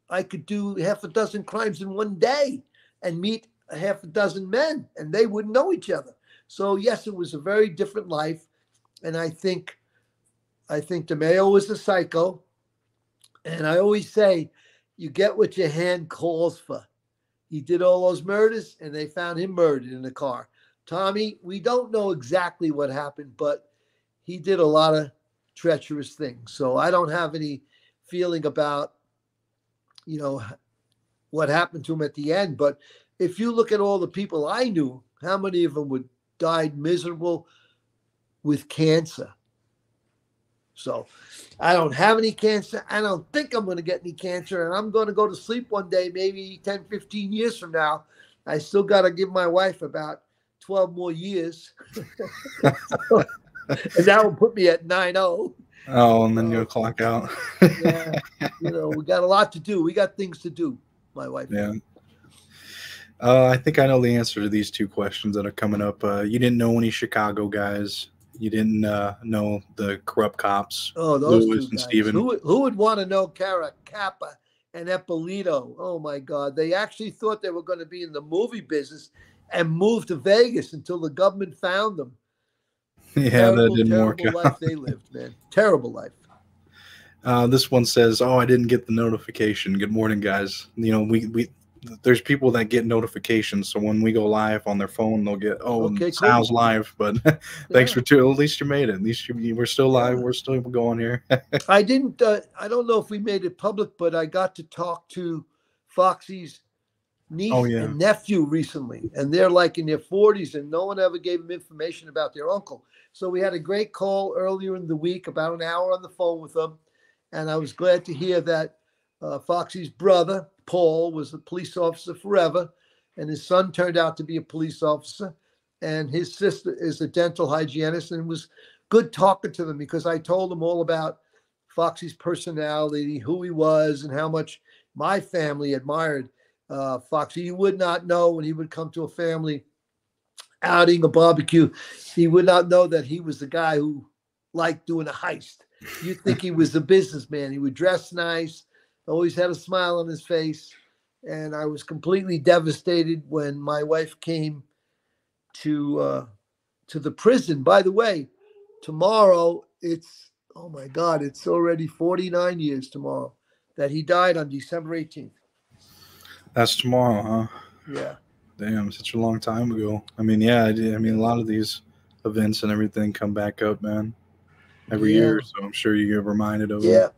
I could do half a dozen crimes in one day and meet a half a dozen men, and they wouldn't know each other. So yes, it was a very different life, and I think, I think DeMeo was a psycho, and I always say, you get what your hand calls for. He did all those murders, and they found him murdered in the car. Tommy, we don't know exactly what happened, but he did a lot of treacherous things. So I don't have any feeling about, you know, what happened to him at the end. But if you look at all the people I knew, how many of them would died miserable with cancer? So I don't have any cancer. I don't think I'm going to get any cancer. And I'm going to go to sleep one day, maybe 10, 15 years from now. I still got to give my wife about 12 more years. and that will put me at 9 0. Oh, and then you'll clock out. yeah, you know, we got a lot to do. We got things to do, my wife. Yeah. Uh, I think I know the answer to these two questions that are coming up. Uh, you didn't know any Chicago guys. You didn't uh, know the corrupt cops. Oh, those Louis and Stephen. Who, who would want to know Cara Kappa and Eppolito? Oh my God! They actually thought they were going to be in the movie business, and moved to Vegas until the government found them. Yeah, terrible, that didn't work out. life they lived, man. Terrible life. Uh, this one says, "Oh, I didn't get the notification. Good morning, guys. You know, we we there's people that get notifications. So when we go live on their phone, they'll get, oh, okay, cool. live. But thanks yeah. for two. At least you made it. At least you, we're still live. We're still going here. I didn't. Uh, I don't know if we made it public, but I got to talk to Foxy's niece oh, yeah. and nephew recently, and they're like in their 40s, and no one ever gave them information about their uncle. So we had a great call earlier in the week, about an hour on the phone with them, and I was glad to hear that uh, Foxy's brother Paul was a police officer forever, and his son turned out to be a police officer, and his sister is a dental hygienist, and was good talking to them because I told them all about Foxy's personality, who he was, and how much my family admired uh, Foxy. You would not know when he would come to a family outing, a barbecue, he would not know that he was the guy who liked doing a heist. You'd think he was a businessman. He would dress nice always had a smile on his face. And I was completely devastated when my wife came to uh, to the prison. By the way, tomorrow it's oh my God, it's already 49 years tomorrow that he died on December 18th. That's tomorrow, huh? Yeah. Damn, such a long time ago. I mean, yeah, I, did, I mean, a lot of these events and everything come back up, man, every yeah. year. So I'm sure you get reminded of yeah. it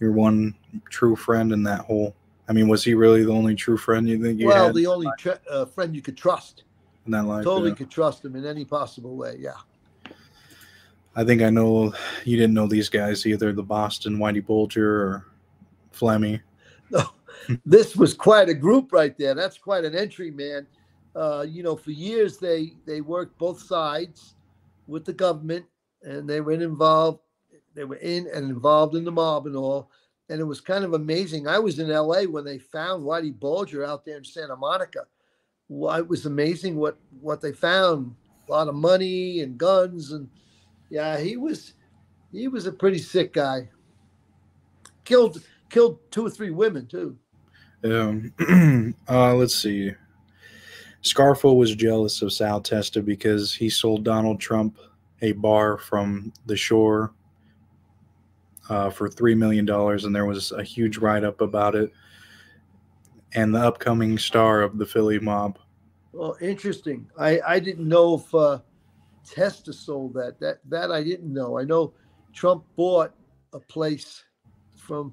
your one true friend in that whole. I mean, was he really the only true friend you think you well, had? the only tr- uh, friend you could trust. In that life, totally yeah. could trust him in any possible way. Yeah. I think I know you didn't know these guys either. The Boston Whitey Bulger or Flemmi. No, this was quite a group right there. That's quite an entry, man. Uh, you know, for years they they worked both sides with the government, and they were involved they were in and involved in the mob and all. And it was kind of amazing. I was in LA when they found Whitey Bulger out there in Santa Monica. Well, it was amazing what what they found. A lot of money and guns and yeah, he was he was a pretty sick guy. Killed killed two or three women too. Um, uh, let's see. Scarfo was jealous of Sal Testa because he sold Donald Trump a bar from the shore uh, for $3 million, and there was a huge write up about it. And the upcoming star of the Philly mob. Well, interesting. I, I didn't know if uh, Testa sold that. That that I didn't know. I know Trump bought a place from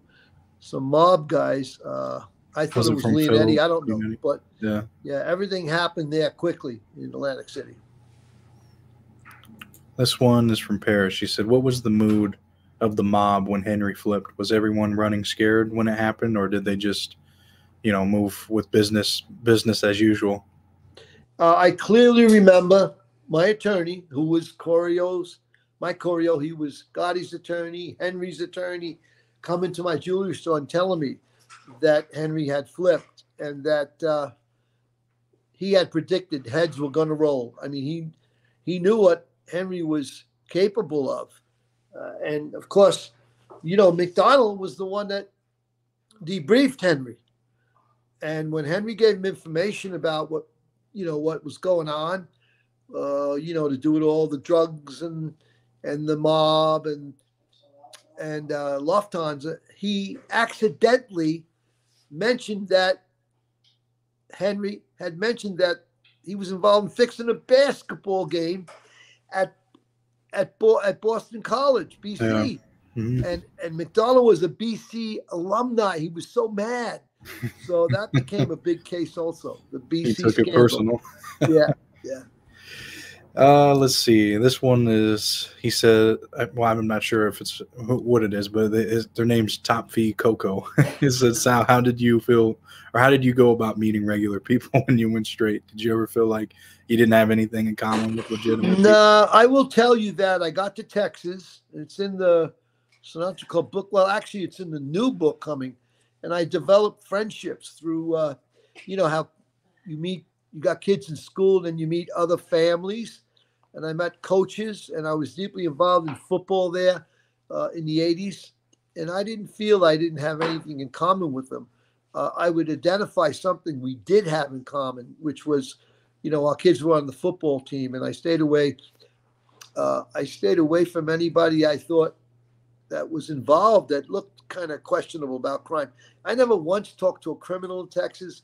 some mob guys. Uh, I thought was it was Leonetti. I don't know, Leonetti. but yeah, yeah, everything happened there quickly in Atlantic City. This one is from Paris. She said, "What was the mood of the mob when Henry flipped? Was everyone running scared when it happened, or did they just, you know, move with business business as usual? Uh, I clearly remember my attorney, who was Coiro's, my Corio, he was Gotti's attorney, Henry's attorney, coming to my jewelry store and telling me that Henry had flipped and that uh, he had predicted heads were going to roll. I mean, he he knew what Henry was capable of, uh, and of course, you know, McDonald was the one that debriefed Henry, and when Henry gave him information about what you know what was going on, uh, you know, to do with all the drugs and and the mob and and uh, Lufthansa, he accidentally mentioned that Henry had mentioned that he was involved in fixing a basketball game at at Bo- at Boston College, BC. Yeah. Mm-hmm. And and McDonald was a BC alumni. He was so mad. So that became a big case also. The BC he took scandal. it personal. yeah, yeah. Uh, let's see. This one is he said. Well, I'm not sure if it's what it is, but their name's Top Fee Coco. he said, "Sal, how did you feel, or how did you go about meeting regular people when you went straight? Did you ever feel like you didn't have anything in common with legitimate?" No, I will tell you that I got to Texas. It's in the Sinatra book. Well, actually, it's in the new book coming, and I developed friendships through, uh, you know, how you meet you got kids in school, then you meet other families. And I met coaches, and I was deeply involved in football there uh, in the 80s. And I didn't feel I didn't have anything in common with them. Uh, I would identify something we did have in common, which was, you know, our kids were on the football team, and I stayed away. Uh, I stayed away from anybody I thought that was involved that looked kind of questionable about crime. I never once talked to a criminal in Texas,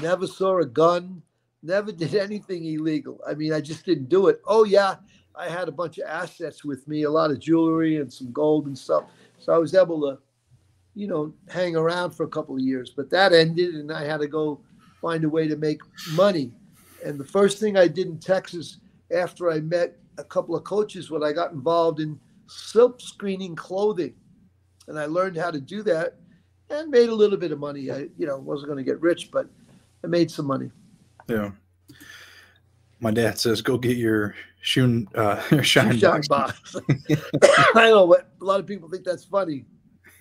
never saw a gun, never did anything illegal. I mean, I just didn't do it. Oh, yeah, I had a bunch of assets with me, a lot of jewelry and some gold and stuff. So I was able to, you know, hang around for a couple of years. But that ended, and I had to go find a way to make money. And the first thing I did in Texas after I met a couple of coaches when I got involved in silk screening clothing. And I learned how to do that and made a little bit of money. I, you know, wasn't going to get rich, but I made some money. Yeah. My dad says, "Go get your shoe, uh, your shine, box." box. I know, but a lot of people think that's funny.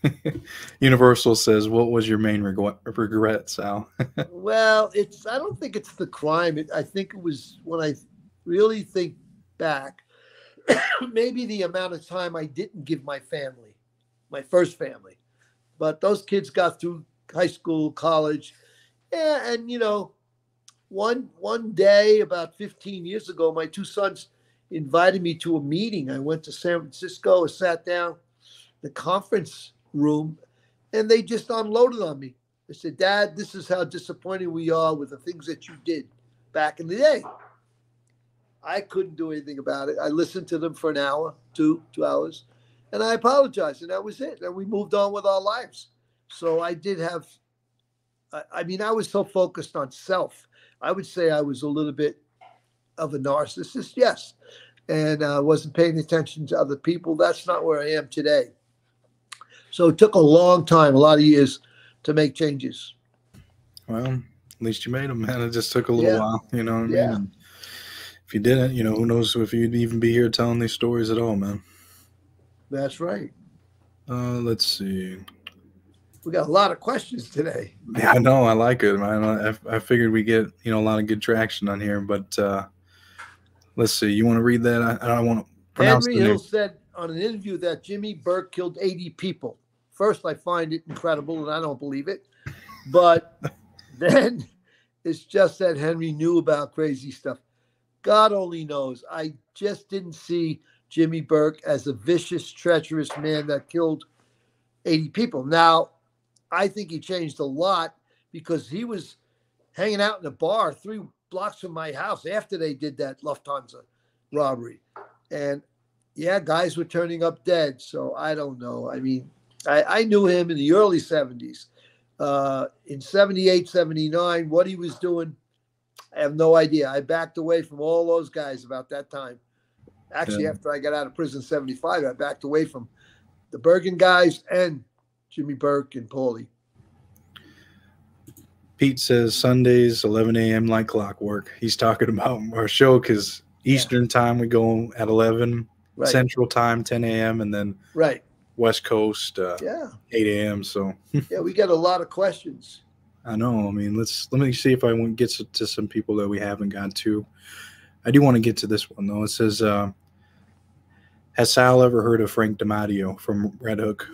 Universal says, "What was your main regret, regret Sal?" well, it's. I don't think it's the crime. It, I think it was when I really think back, maybe the amount of time I didn't give my family, my first family. But those kids got through high school, college, yeah, and you know, one one day about 15 years ago, my two sons invited me to a meeting. I went to San Francisco, and sat down the conference room, and they just unloaded on me. They said, "Dad, this is how disappointed we are with the things that you did back in the day." I couldn't do anything about it. I listened to them for an hour, two, two hours, and I apologized, and that was it. And we moved on with our lives. So I did have. I, I mean, I was so focused on self I would say I was a little bit of a narcissist, yes, and I uh, wasn't paying attention to other people. That's not where I am today. So it took a long time, a lot of years, to make changes. Well, at least you made them, man. It just took a little yeah. while, you know what I yeah. mean? if you didn't, you know, who knows if you'd even be here telling these stories at all, man. That's right. Uh, let's see we got a lot of questions today. Yeah, I know. I like it, man. I, I figured we get you know a lot of good traction on here, but uh, let's see. You want to read that? I, I don't want to pronounce Henry Hill said on an interview that Jimmy Burke killed 80 people. First, I find it incredible, and I don't believe it. But then it's just that Henry knew about crazy stuff. God only knows. I just didn't see Jimmy Burke as a vicious, treacherous man that killed 80 people. Now, I think he changed a lot because he was hanging out in a bar three blocks from my house after they did that Lufthansa robbery. And yeah, guys were turning up dead. So I don't know. I mean, I, I knew him in the early 70s. Uh, in 78, 79, what he was doing, I have no idea. I backed away from all those guys about that time. Actually, yeah. after I got out of prison 75, I backed away from the Bergin guys and Jimmy Burke and Paulie. Pete says Sundays 11 a.m. like clockwork. He's talking about our show because Eastern time we go at 11, Right. Central time 10 a.m. and then right. West Coast uh, Yeah. 8 a.m. So Yeah. We got a lot of questions. I know. I mean, let's let me see if I want to get to, some people that we haven't got to. I do want to get to this one though. It says, uh, "Has Sal ever heard of Frank DiMatteo from Red Hook?"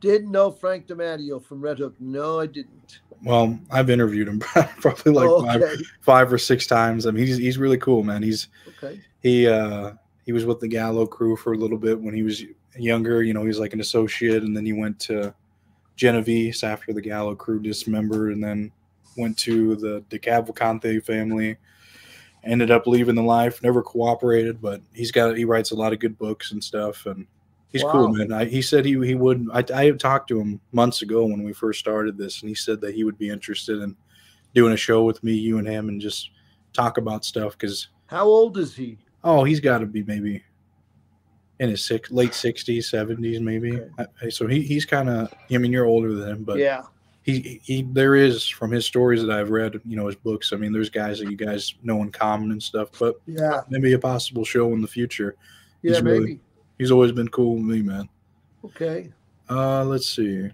Didn't know Frank DiMatteo from Red Hook. No, I didn't. Well, I've interviewed him probably like Oh, five, okay. five or six times. I mean, he's he's really cool, man. He's Okay. he uh he was with the Gallo crew for a little bit when he was younger. You know, he was like an associate, and then he went to Genovese after the Gallo crew dismembered, and then went to the De Cavalcante family. Ended up leaving the life, never cooperated, but he's got he writes a lot of good books and stuff, and he's cool, man. I, he said he he would. I I talked to him months ago when we first started this, and he said that he would be interested in doing a show with me, you and him, and just talk about stuff because How old is he? Oh, he's got to be maybe in his six, late sixties, seventies, maybe. Okay. I- So he he's kind of. I mean, you're older than him, but yeah. he he there is from his stories that I've read, you know, his books. I mean, there's guys that you guys know in common and stuff, but Yeah. maybe a possible show in the future. Yeah. He's really- maybe. He's always been cool with me, man. Okay. Uh, let's see.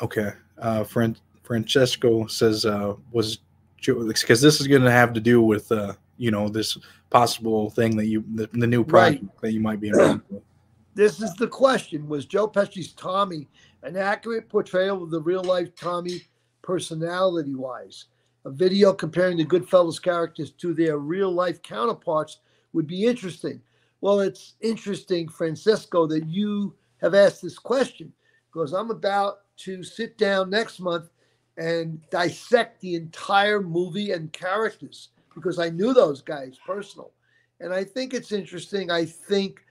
Okay, uh, Fran- Francesco says uh was because this is going to have to do with uh you know this possible thing that you the, the new Right. project that you might be involved with. This is the question: Was Joe Pesci's Tommy an accurate portrayal of the real life Tommy, personality-wise? A video comparing the Goodfellas characters to their real life counterparts would be interesting. Well, it's interesting, Francisco, that you have asked this question because I'm about to sit down next month and dissect the entire movie and characters because I knew those guys personal. And I think it's interesting. I think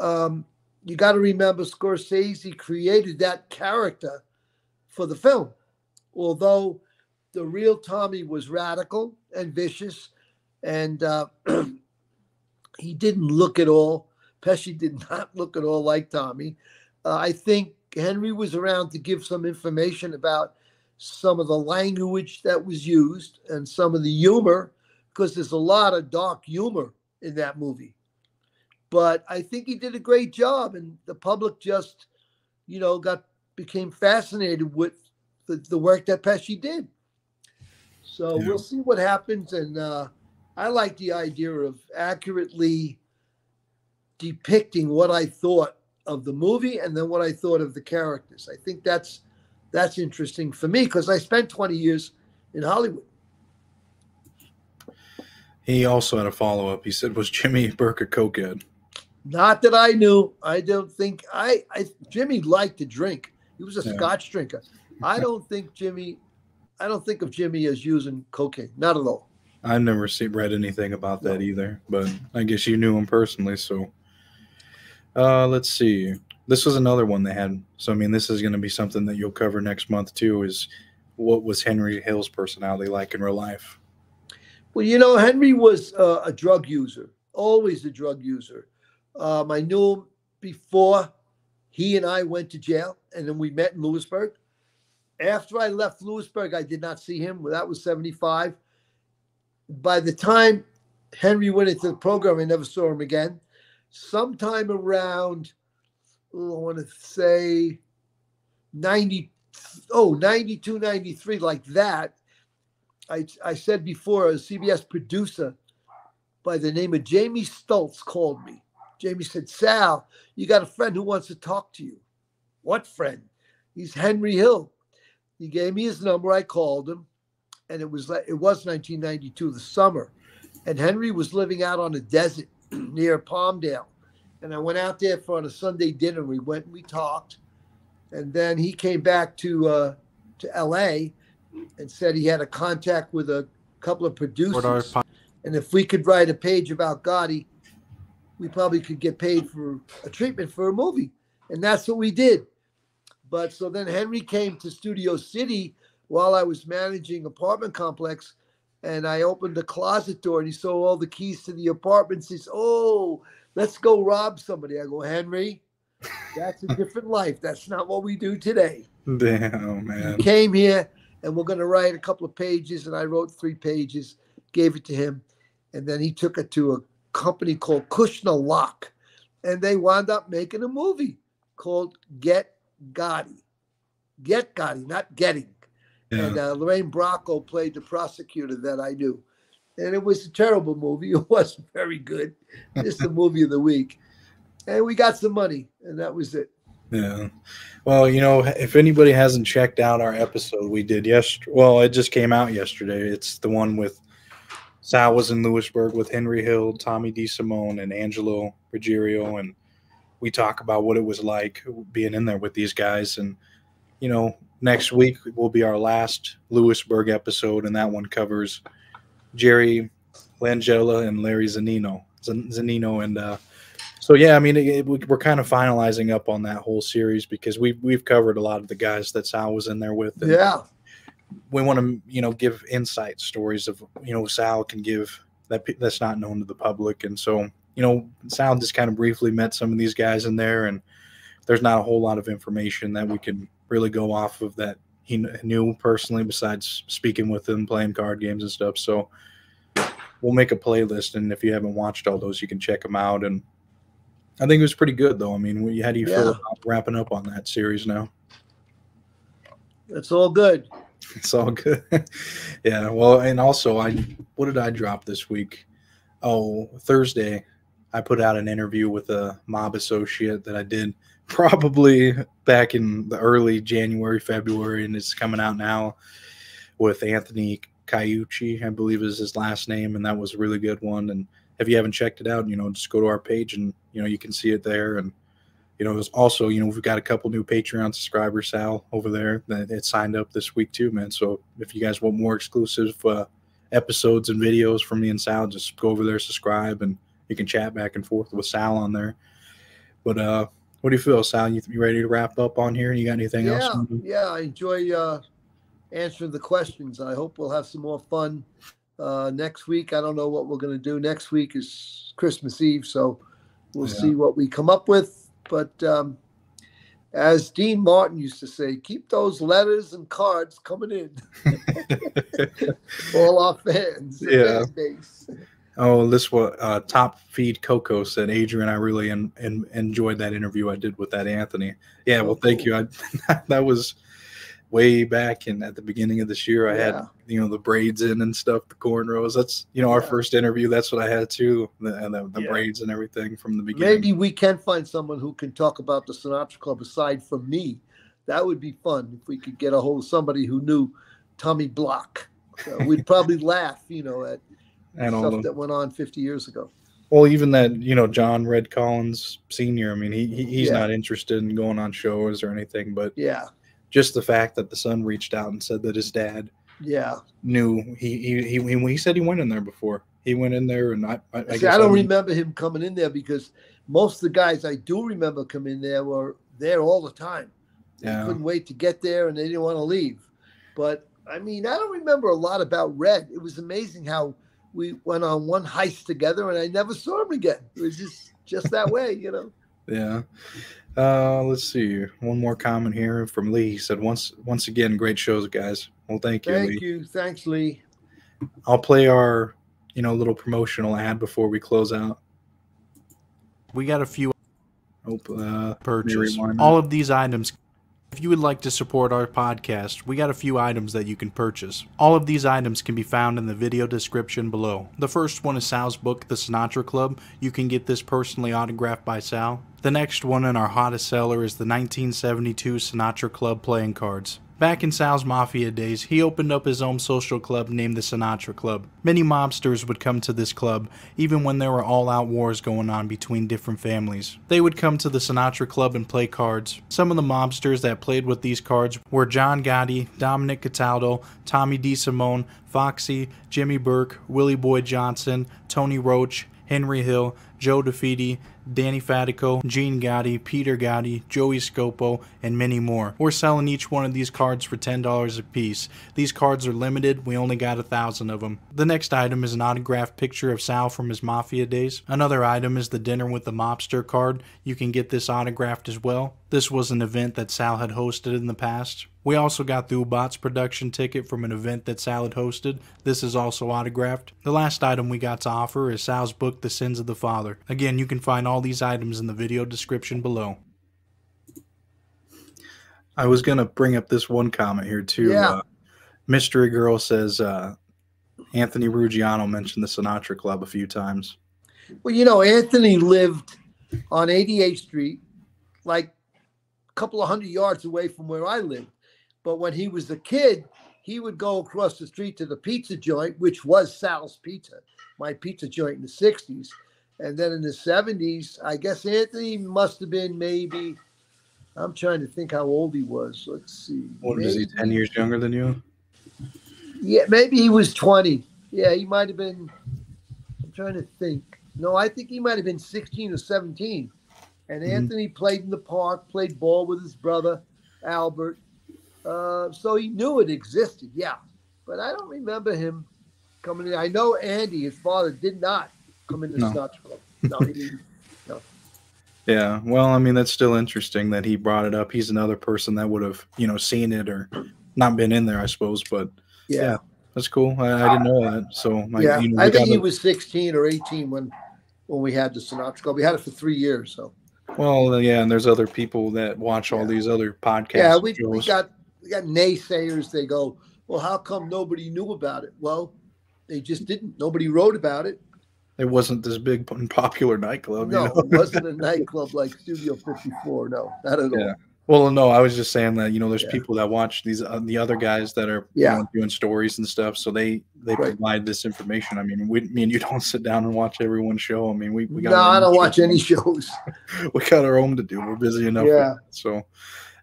um, you got to remember Scorsese created that character for the film. Although the real Tommy was radical and vicious, and uh, he didn't look at all. Pesci did not look at all like Tommy. Uh, I think Henry was around to give some information about some of the language that was used and some of the humor, because there's a lot of dark humor in that movie but I think he did a great job, and the public just, you know, got became fascinated with the, the work that Pesci did. So Yeah. we'll see what happens, and uh, I like the idea of accurately depicting what I thought of the movie and then what I thought of the characters. I think that's that's interesting for me because I spent 20 years in Hollywood. He also had a follow up. He said, "Was Jimmy Burke a cokehead?" Not that I knew. I don't think I, I Jimmy liked to drink. He was a Yeah. scotch drinker. I don't think Jimmy I don't think of Jimmy as using cocaine. Not at all. I've never seen read anything about that either, but I guess you knew him personally. So, uh, let's see. This was another one they had. So, I mean, this is going to be something that you'll cover next month too. Is what was Henry Hill's personality like in real life? Well, you know, Henry was uh, a drug user, always a drug user. Um, I knew him before he and I went to jail, and then we met in Lewisburg. After I left Lewisburg, I did not see him. That was 75. By the time Henry went into the program, I never saw him again. Sometime around, oh, I want to say 90, oh, 92, 93, like that. I, I said before, a CBS producer by the name of Jamie Stoltz called me. Jamie said, Sal, you got a friend who wants to talk to you. What friend? He's Henry Hill. He gave me his number. I called him, and it was like it was 1992, the summer, and Henry was living out on the desert near Palmdale, and I went out there for on a Sunday dinner. We went and we talked, and then he came back to uh, to L.A. and said he had a contact with a couple of producers, and if we could write a page about Gotti, we probably could get paid for a treatment for a movie, and that's what we did. But so then Henry came to Studio City while I was managing apartment complex, and I opened the closet door and he saw all the keys to the apartments. He said, "Oh, let's go rob somebody. I go, Henry, that's a different life. That's not what we do today. Damn, man. He came here and we're going to write a couple of pages. And I wrote three pages, gave it to him. And then he took it to a company called Kushner-Locke. And they wound up making a movie called Get Gotti. Get Gotti, not Getting. Yeah. And uh, Lorraine Bracco played the prosecutor that I knew. And it was a terrible movie. It wasn't very good. Just the movie of the week. And we got some money, and that was it. Yeah. Well, you know, if anybody hasn't checked out our episode we did yesterday, well, it just came out yesterday. It's the one with Sal was in Lewisburg with Henry Hill, Tommy DeSimone, and Angelo Ruggiero, and we talk about what it was like being in there with these guys. And you know, next week will be our last Lewisburg episode, and that one covers Jerry Langella and Larry Zannino, Zannino, and uh, so yeah, I mean, it, it, we're kind of finalizing up on that whole series because we've we've covered a lot of the guys that Sal was in there with. and Yeah. we want to you know give insight stories of you know Sal can give that that's not known to the public, and so you know Sal just kind of briefly met some of these guys in there, and there's not a whole lot of information that we can really go off of that he knew personally besides speaking with them, playing card games and stuff. So we'll make a playlist, and if you haven't watched all those, you can check them out. And I think it was pretty good, though. I mean, how do you feel about wrapping up on that series now? It's all good. It's all good. yeah. Well, and also, I what did I drop this week? Oh, Thursday, I put out an interview with a mob associate that I did probably back in the early January, February, and it's coming out now with Anthony Cayucci, I believe is his last name, and that was a really good one. And if you haven't checked it out, you know, just go to our page and you know you can see it there. And you know, also you know we've got a couple new Patreon subscribers, Sal, over there that it signed up this week too, man. So if you guys want more exclusive uh, episodes and videos from me and Sal, just go over there, subscribe, and you can chat back and forth with Sal on there. But uh, what do you feel, Sal? You, you ready to wrap up on here? You got anything Yeah, else? yeah. I enjoy uh, answering the questions. I hope we'll have some more fun uh, next week. I don't know what we're going to do. Next week is Christmas Eve, so we'll Yeah. see what we come up with. But um, as Dean Martin used to say, keep those letters and cards coming in. All our fans. Yeah. Oh, this was uh, top feed Coco said Adrian. I really en- en- enjoyed that interview I did with that Anthony. Yeah, well, thank you. I, that was way back and at the beginning of this year. I Yeah. had you know the braids in and stuff, the cornrows. That's you know our Yeah. first interview. That's what I had too, the, and the, the Yeah. braids and everything from the beginning. Maybe we can find someone who can talk about the Sinatra Club aside from me. That would be fun if we could get a hold of somebody who knew Tommy Block. So we'd probably laugh, you know, at and all stuff that went on 50 years ago. well, even that you know John Red Collins Senior. I mean, he, he he's Yeah. not interested in going on shows or anything, but Yeah, just the fact that the son reached out and said that his dad yeah. knew he he he, he, he said he went in there before. He went in there, and I I, I, See, guess I don't I'm- remember him coming in there because most of the guys I do remember coming in there were there all the time. They Yeah. couldn't wait to get there and they didn't want to leave. But I mean, I don't remember a lot about Red. It was amazing how we went on one heist together and I never saw him again. It was just just that way, you know. Yeah. Uh, let's see. One more comment here from Lee. He said, "Once once again, great shows, guys." Well, thank you, Lee. Thank you. Thanks, Lee. I'll play our you know little promotional ad before we close out. We got a few Hope uh, purchase. All of these items. If you would like to support our podcast, we got a few items that you can purchase. All of these items can be found in the video description below. The first one is Sal's book, The Sinatra Club. You can get this personally autographed by Sal. The next one in our hottest seller is the 1972 Sinatra Club playing cards. Back in Sal's Mafia days, he opened up his own social club named the Sinatra Club. Many mobsters would come to this club, even when there were all out wars going on between different families. They would come to the Sinatra Club and play cards. Some of the mobsters that played with these cards were John Gotti, Dominic Cataldo, Tommy DeSimone, Foxy, Jimmy Burke, Willie Boy Johnson, Tony Roach, Henry Hill, Joe DeFede, Danny Fatico, Gene Gotti, Peter Gotti, Joey Scopo, and many more. We're selling each one of these cards for $10 a piece. These cards are limited, we only got a thousand of them. The next item is an autographed picture of Sal from his Mafia days. Another item is the Dinner with the Mobster card. You can get this autographed as well. This was an event that Sal had hosted in the past. We also got the Ubats production ticket from an event that Sal had hosted. This is also autographed. The last item we got to offer is Sal's book, The Sins of the Father. Again, you can find all these items in the video description below. I was gonna bring up this one comment here too. Yeah. Uh, Mystery Girl says uh, Anthony Ruggiano mentioned the Sinatra Club a few times. Well, you know, Anthony lived on 88th Street, like a couple of hundred yards away from where I lived. But when he was a kid, he would go across the street to the pizza joint, which was Sal's Pizza, my pizza joint in the 60s. And then in the 70s, I guess Anthony must have been maybe, I'm trying to think how old he was. Let's see. What is he? Ten years younger than you? Yeah, maybe he was 20. Yeah, he might have been. I'm trying to think. No, I think he might have been 16 or 17. And Mhm. Anthony played in the park, played ball with his brother, Albert. Uh, so he knew it existed, yeah. But I don't remember him coming in. I know Andy, his father, did not come into No. Snatch Club. No, he didn't. Yeah. Well, I mean, that's still interesting that he brought it up. He's another person that would have, you know, seen it or not been in there, I suppose. But Yeah. Yeah, that's cool. I, I didn't know that. So, my, yeah. you know, I think he gotta- was 16 or 18 when when we had the Sinatra Club. We had it for three years. So well, yeah, and there's other people that watch all Yeah. these other podcasts. Yeah, we, we got we got naysayers. They go, well, how come nobody knew about it? Well, they just didn't. Nobody wrote about it. it wasn't this big and popular nightclub. no, you know? it wasn't a nightclub like Studio 54. No, not at all. Yeah. Well, no, I was just saying that you know there's Yeah. people that watch these uh, the other guys that are you Yeah. know, doing stories and stuff, so they they Right. provide this information. I mean, we, me and you don't sit down and watch everyone's show. I mean, we we got no, I don't watch any shows. we got our own to do. We're busy enough. Yeah. it. So,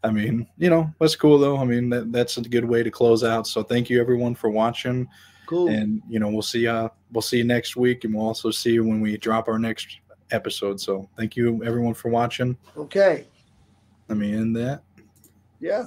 I mean, you know, that's cool though. I mean, that, that's a good way to close out. So, thank you everyone for watching, Cool. and you know, we'll see uh we'll see you next week, and we'll also see you when we drop our next episode. So, thank you everyone for watching. okay. Let me end that. Yeah.